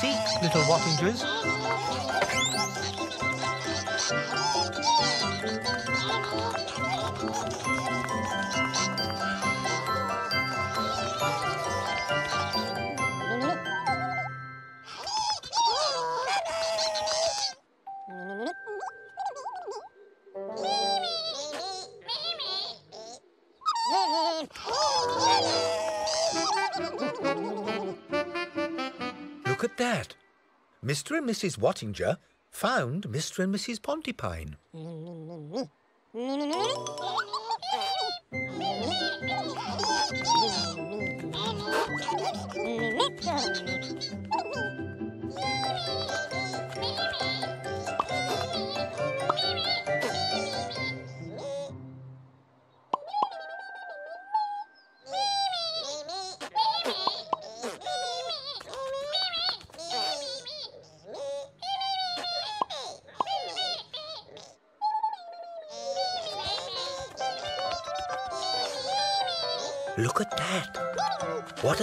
Seek, little Wottingers. Mr. and Mrs. Wottinger found Mr. and Mrs. Pontipine. Mm-hmm.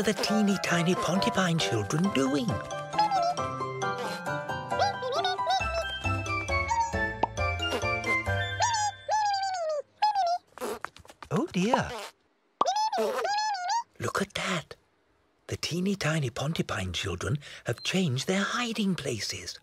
The teeny tiny Pontipine children doing? Oh dear. Look at that. The teeny tiny Pontipine children have changed their hiding places.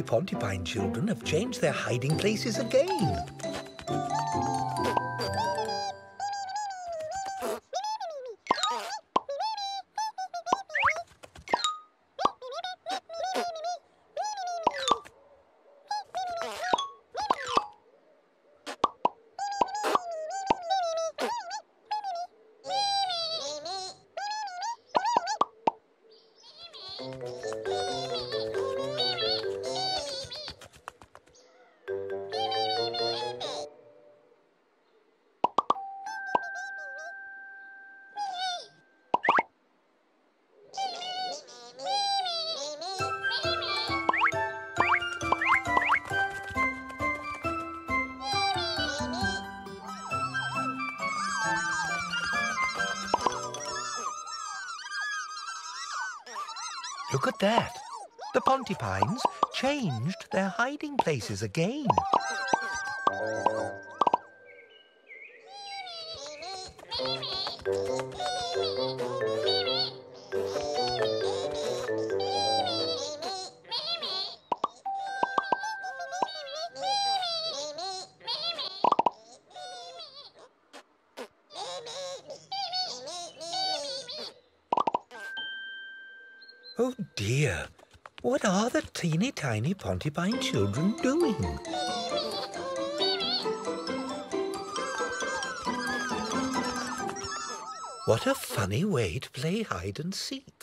Teeny tiny Pontipine children have changed their hiding places again. Look at that. The Pontipines changed their hiding places again. Tiny Pontipine children doing? What a funny way to play hide and seek.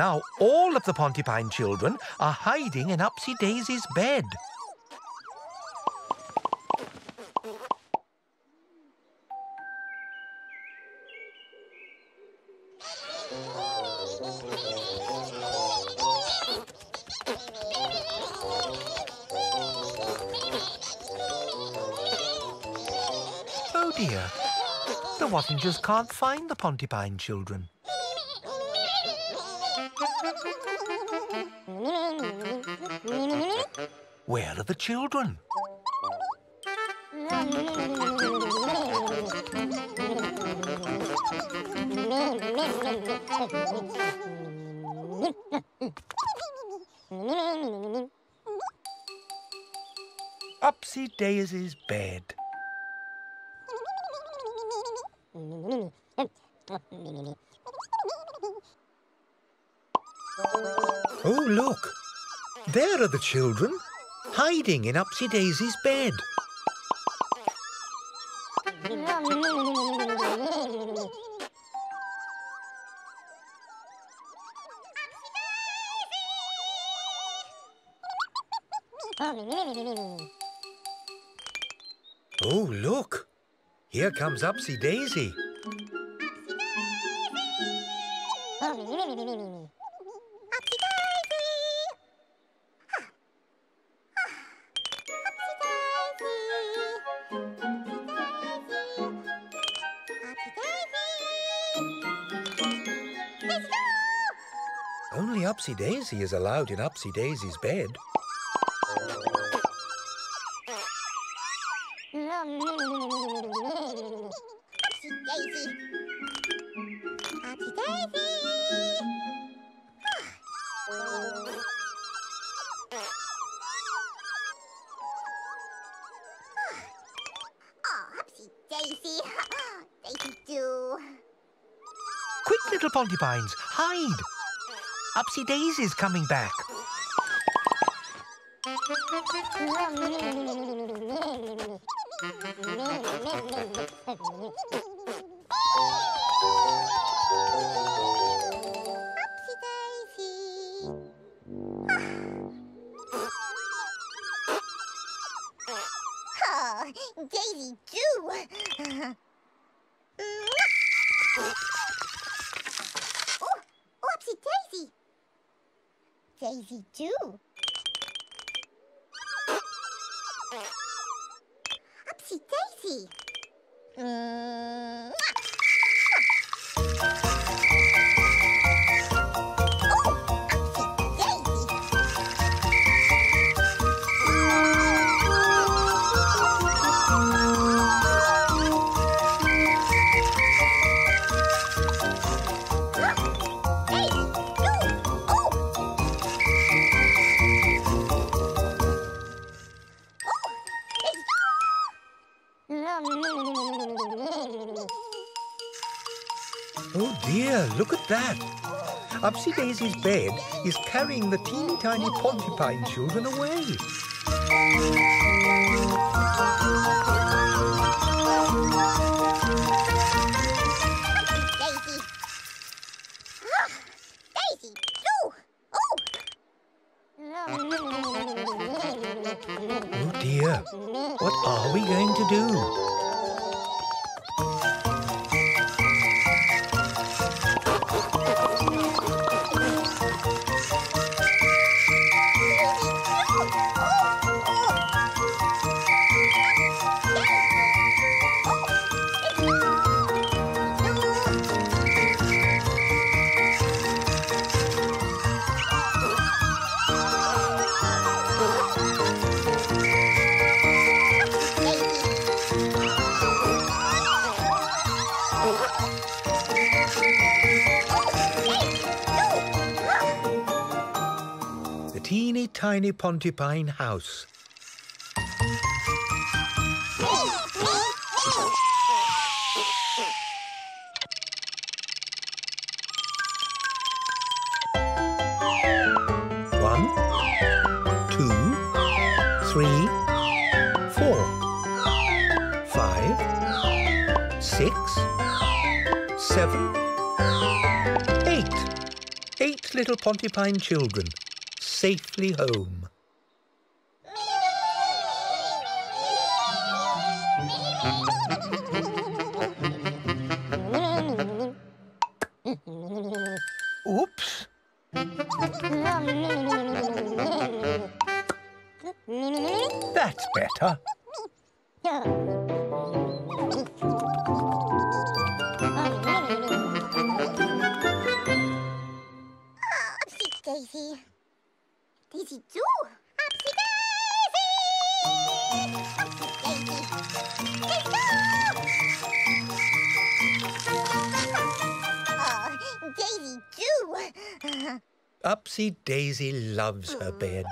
Now all of the Pontipine children are hiding in Upsy Daisy's bed. Oh dear. The Wottingers can't find the Pontipine children. Where are the children? Upsy Daisy's bed. Oh, look. There are the children, hiding in Upsy Daisy's bed. Oh, look. Here comes Upsy Daisy. Upsy Daisy is allowed in Upsy Daisy's bed. Upsy Daisy. Upsy Daisy. Oh, Daisy. Daisy do. Quick, little Pontipines, hide! Upsy Daisy's coming back. Upsy Daisy's bed is carrying the teeny tiny Pontipine children away. Tiny Pontipine house. One, two, three, four, five, six, seven, eight. Eight little Pontipine children safely home. Loves her bed.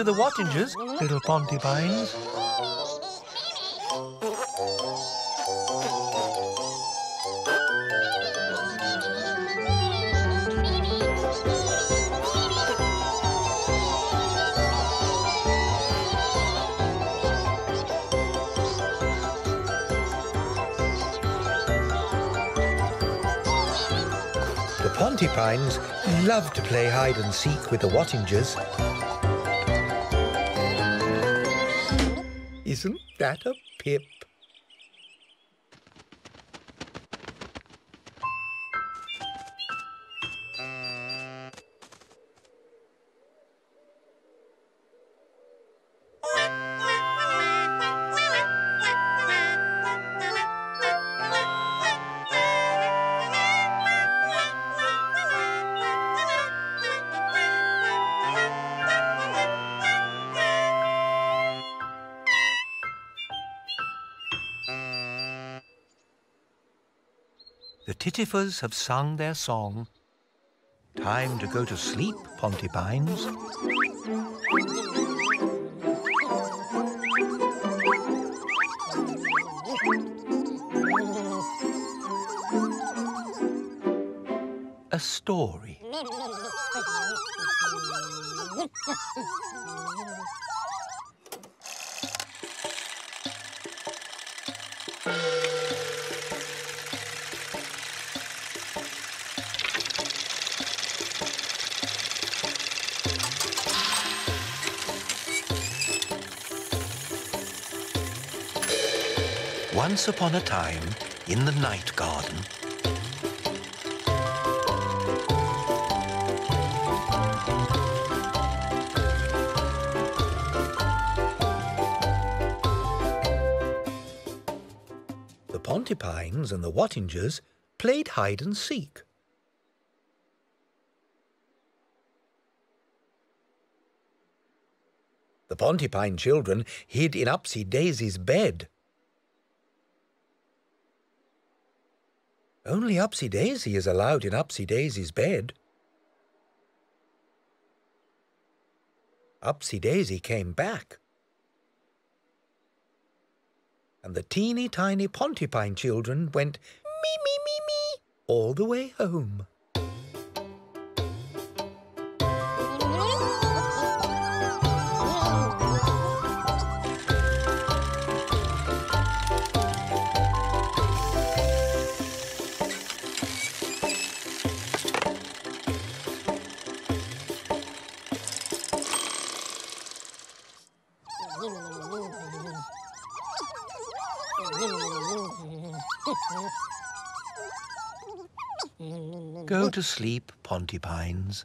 To the Wottingers, little Pontipines. The Pontipines love to play hide and seek with the Wottingers. That a pip? The Tittifers have sung their song. Time to go to sleep, Pontipines. A story. Once upon a time, in the night garden, The Pontipines and the Wottingers played hide and seek. The Pontipine children hid in Upsy Daisy's bed. Only Upsy Daisy is allowed in Upsy Daisy's bed. Upsy Daisy came back. And the teeny tiny Pontipine children went me, me, me, me all the way home. Go to sleep, Pontipines.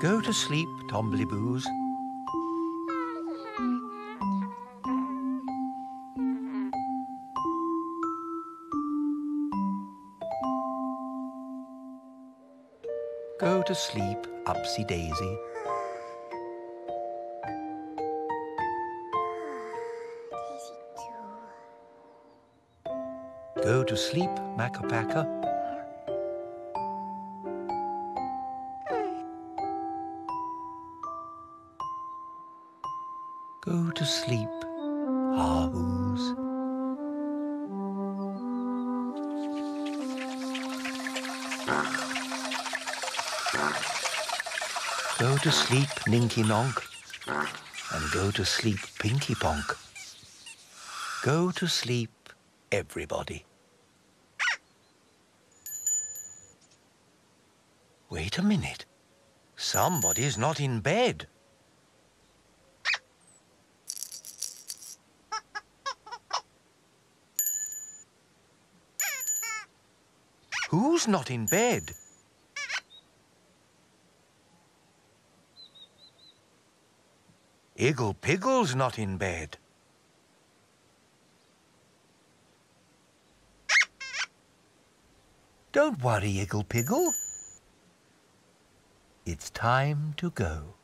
Go to sleep, Tombliboos. To sleep, Upsy Daisy. Go to sleep, Makka Pakka. Go to sleep, to sleep, Ninky Nonk. And go to sleep, Pinky Ponk. Go to sleep, everybody. Wait a minute. Somebody's not in bed. Who's not in bed? Iggle Piggle's not in bed. Don't worry, Iggle Piggle. It's time to go.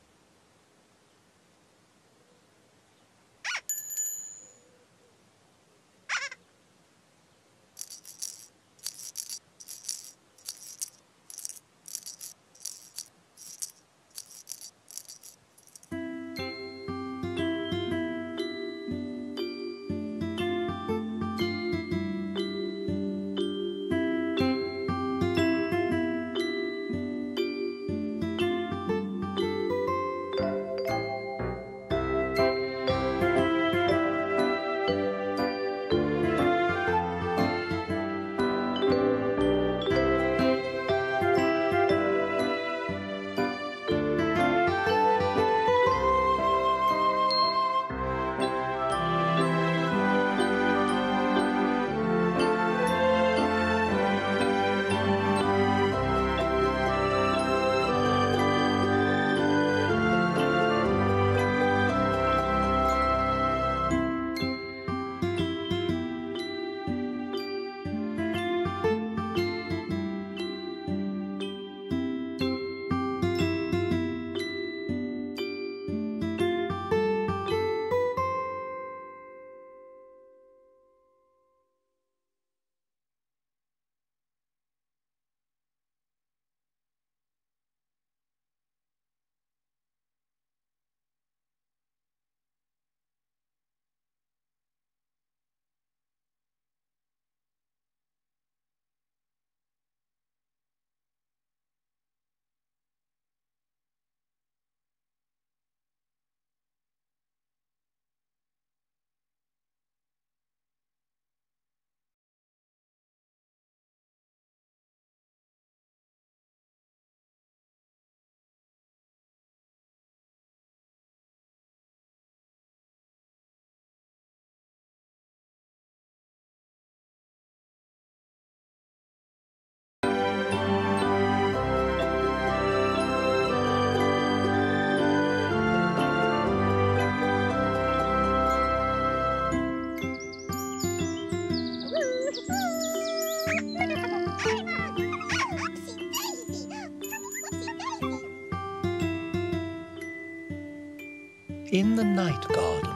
Night garden.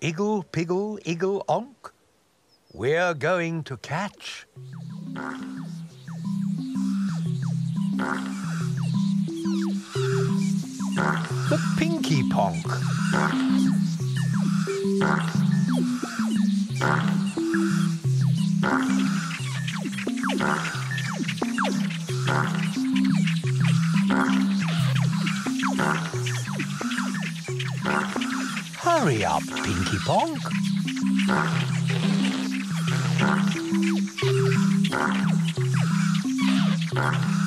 Iggle, piggle, iggle, onk. We're going to catch. The Pinky Ponk. Hurry up, Pinky Ponk. Upsy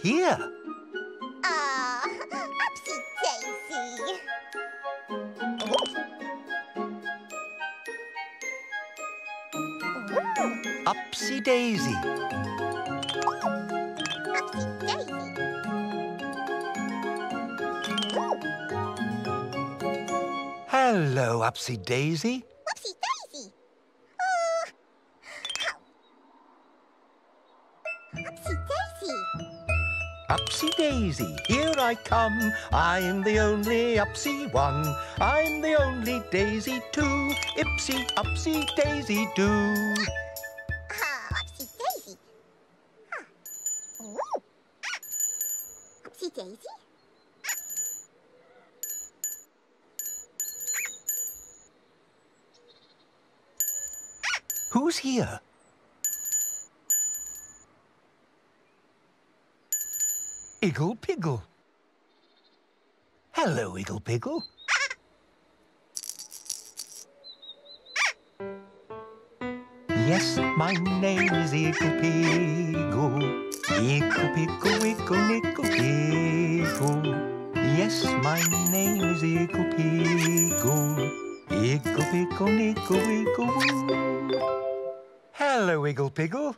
Here? Ah, upsy daisy. Ooh, Upsy Daisy. upsy daisy. Hello, Upsy Daisy, here I come. I'm the only Upsy one. I'm the only Daisy too. Ipsy, Upsy Daisy do. Iggle Piggle. Hello, Iggle Piggle. Yes, my name is Iggle Piggle. Iggle Piggle, Wiggle, Piggle. Yes, my name is Iggle Piggle. Iggle Piggle, Niggle, Wiggle, Hello, Iggle Piggle.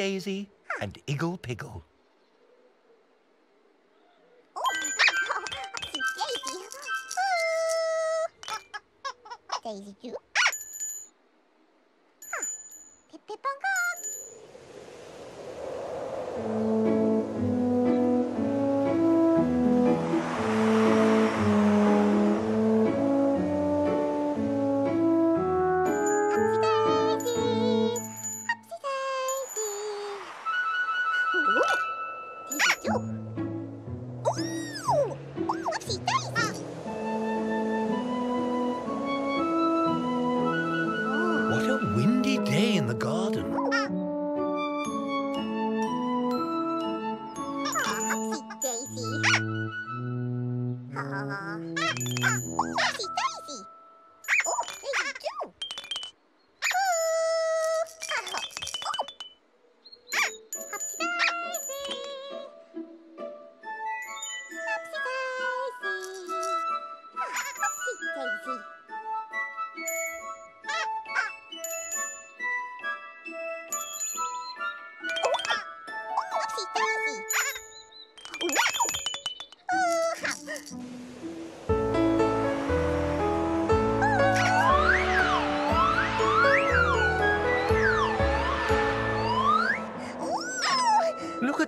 Daisy and Iggle Piggle. Daisy. Ooh.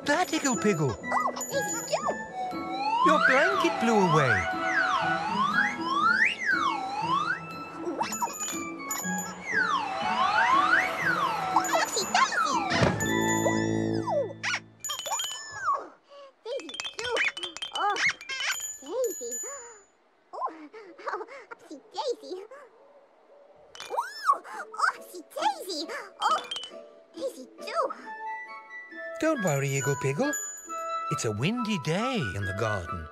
At that, Iggle Piggle. Oh. Your blanket blew away. Worry, Iggle Piggle. It's a windy day. In the garden.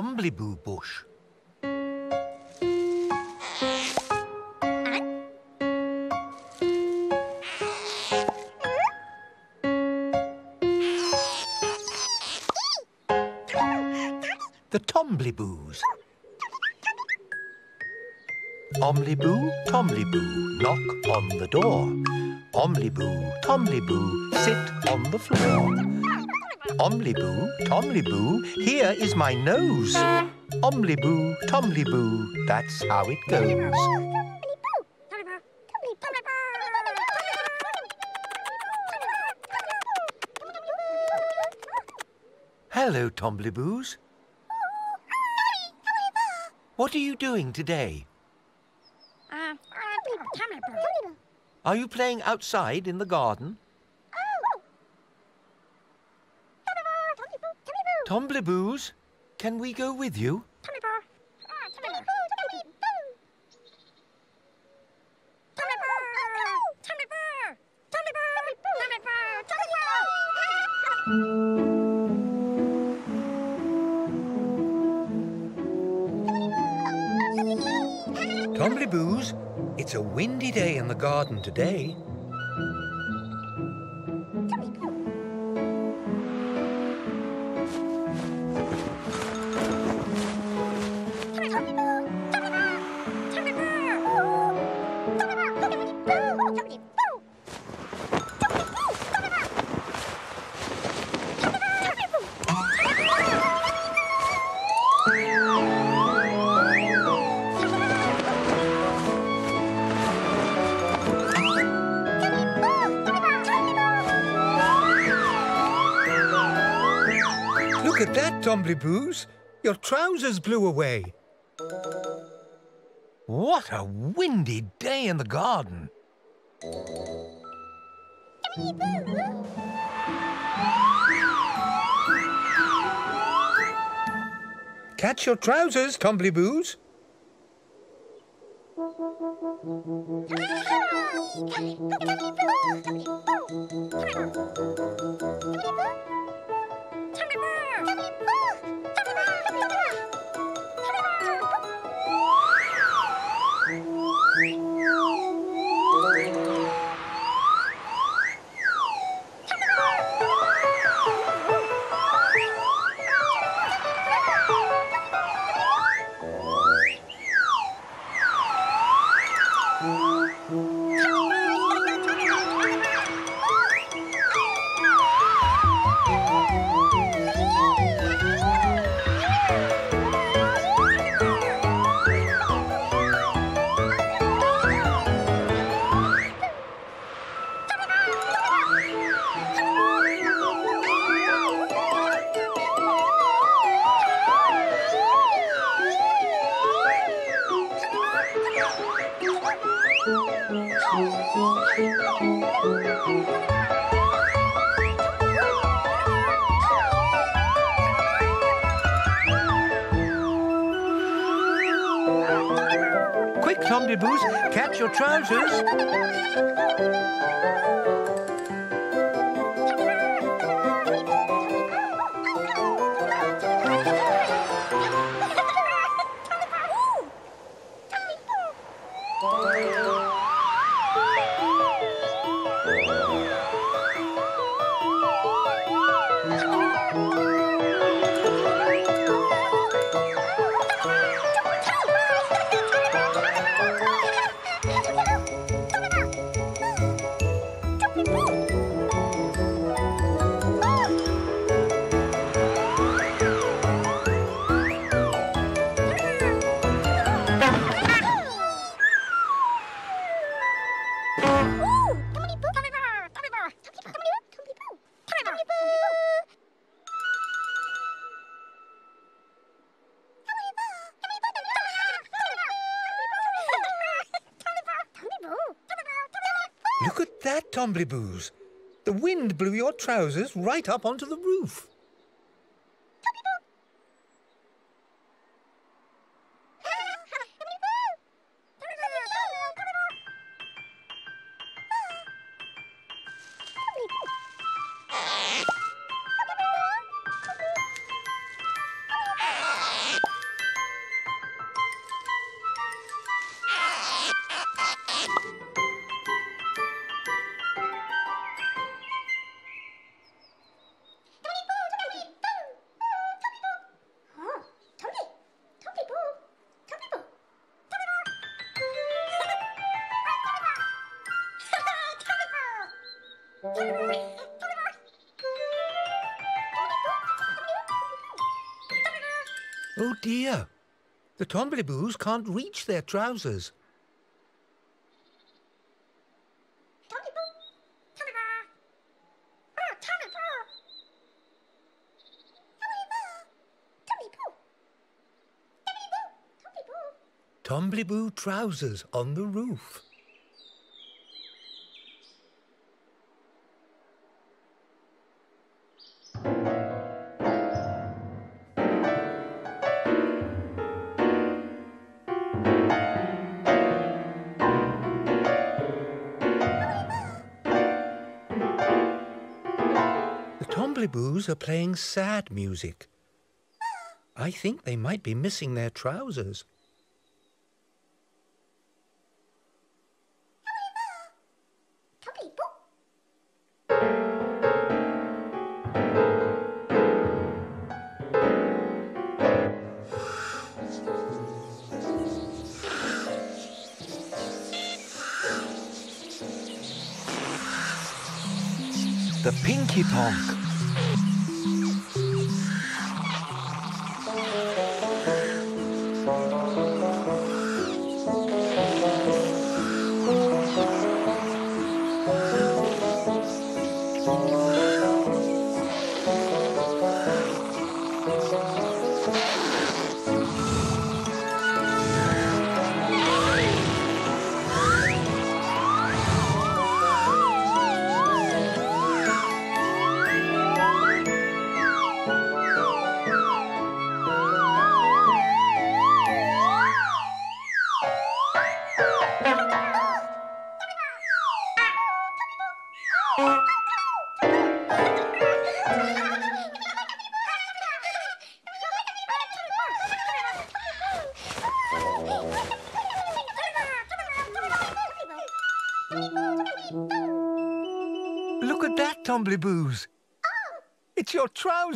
The Tombliboo Bush. The Tombliboos. Omliboo, Tomliboo, knock on the door. Omliboo, Tomliboo, sit on the floor. Omliboo, Tomliboo, here is my nose. Omliboo, Tomliboo, that's how it goes. Hello, Tombliboos. What are you doing today? Uh, are you playing outside in the garden? Tombliboos, can we go with you? Tombliboos, it's a windy day in the garden today. Tombliboos, your trousers blew away. What a windy day in the garden. Catch your trousers, Tombliboos. Boo! Boo! Catch your trousers. That, The wind blew your trousers right up onto the The Tombliboos can't reach their trousers. Tombliboo trousers on the roof. The are playing sad music. I think they might be missing their trousers. The Pinky Ponk.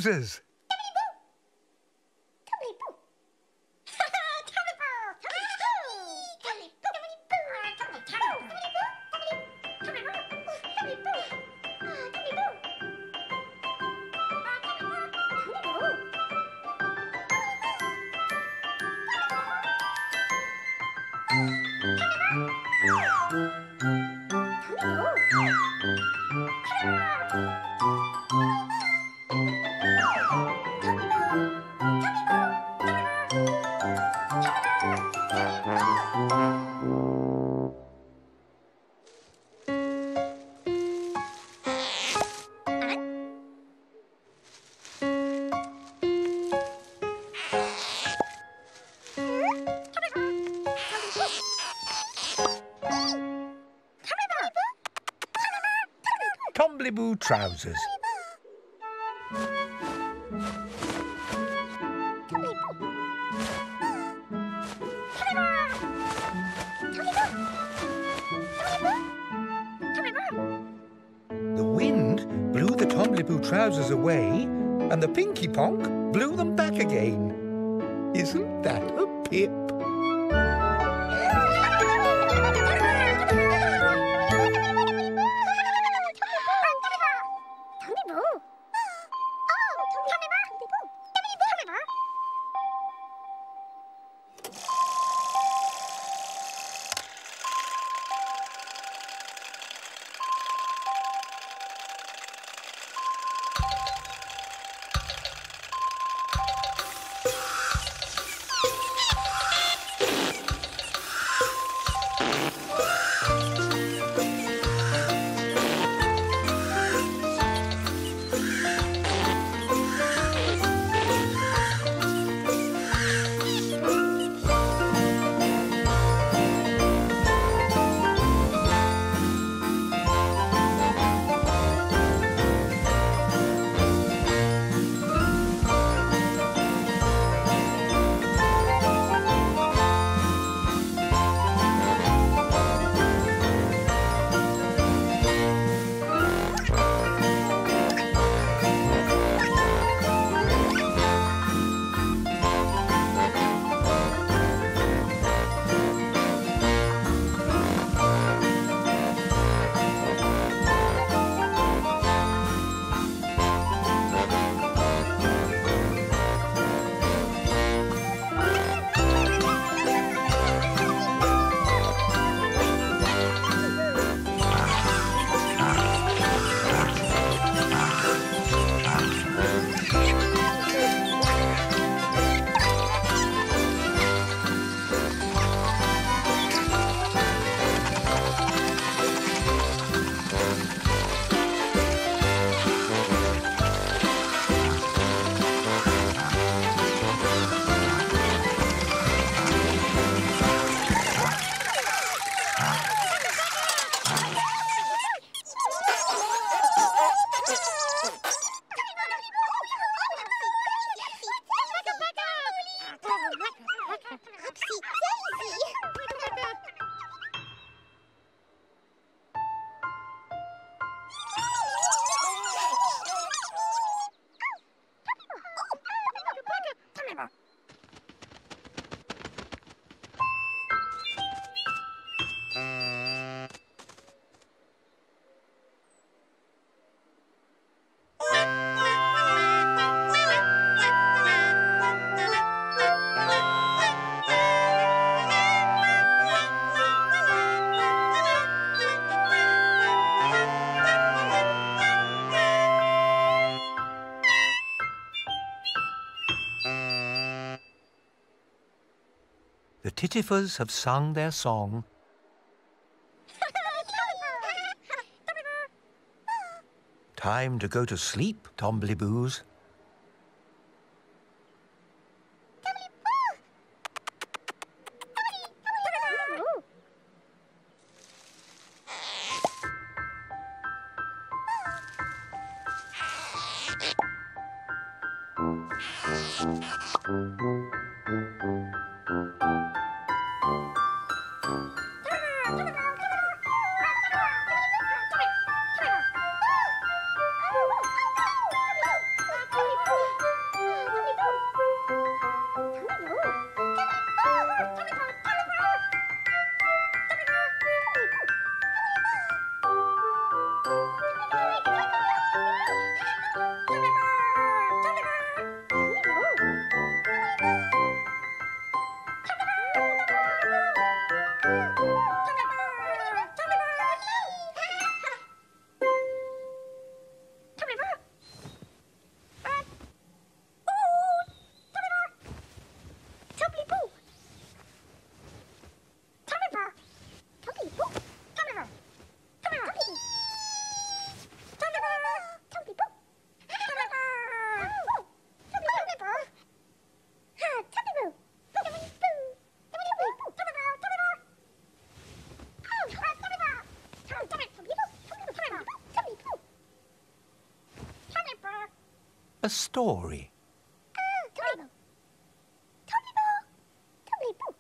Your trousers. The Tittifers have sung their song. Time to go to sleep, Tombliboos. Tommy Boo.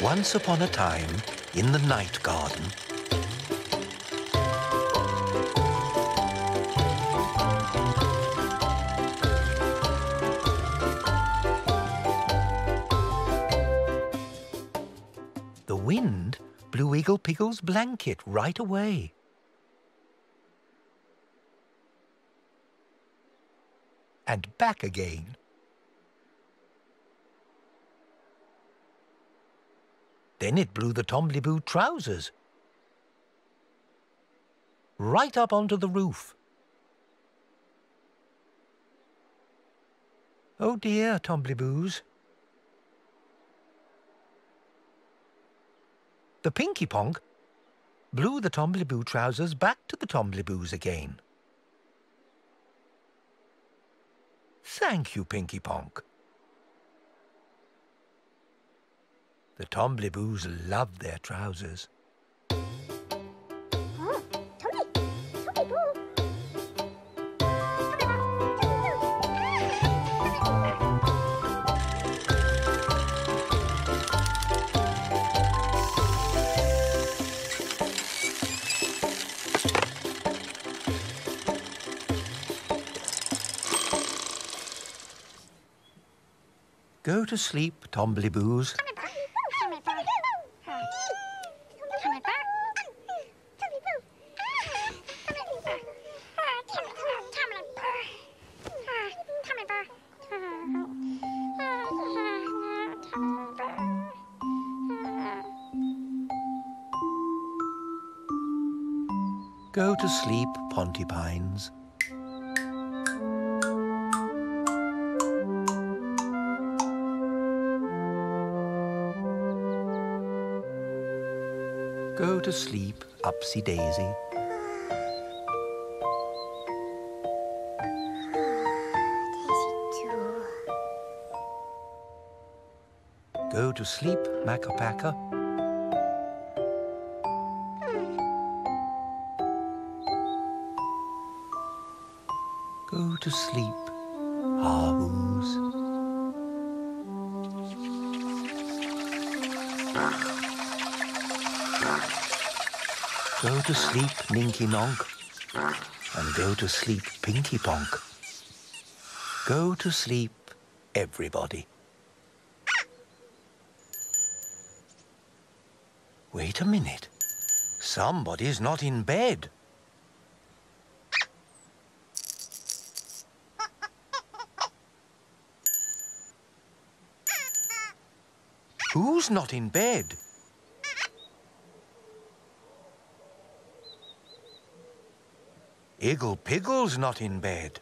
Once upon a time, in the night garden, Iggle Piggle's blanket right away. And back again. Then it blew the Tombliboo trousers. Right up onto the roof. Oh dear, Tombliboos. The Pinky Ponk blew the Tombliboo trousers back to the Tombliboos again. Thank you, Pinky Ponk. The Tombliboos loved their trousers. Tommy Boo. Tommy Boo. Go to sleep, Pontipines. To sleep, Upsy Daisy. Go to sleep, Makka Go to sleep, to sleep, Ninky Nonk. And go to sleep, Pinky Ponk. Go to sleep, everybody. Wait a minute. Somebody's not in bed. Who's not in bed? Iggle Piggle's not in bed.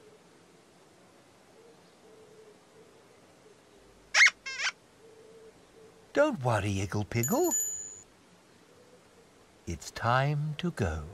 Don't worry, Iggle Piggle. It's time to go.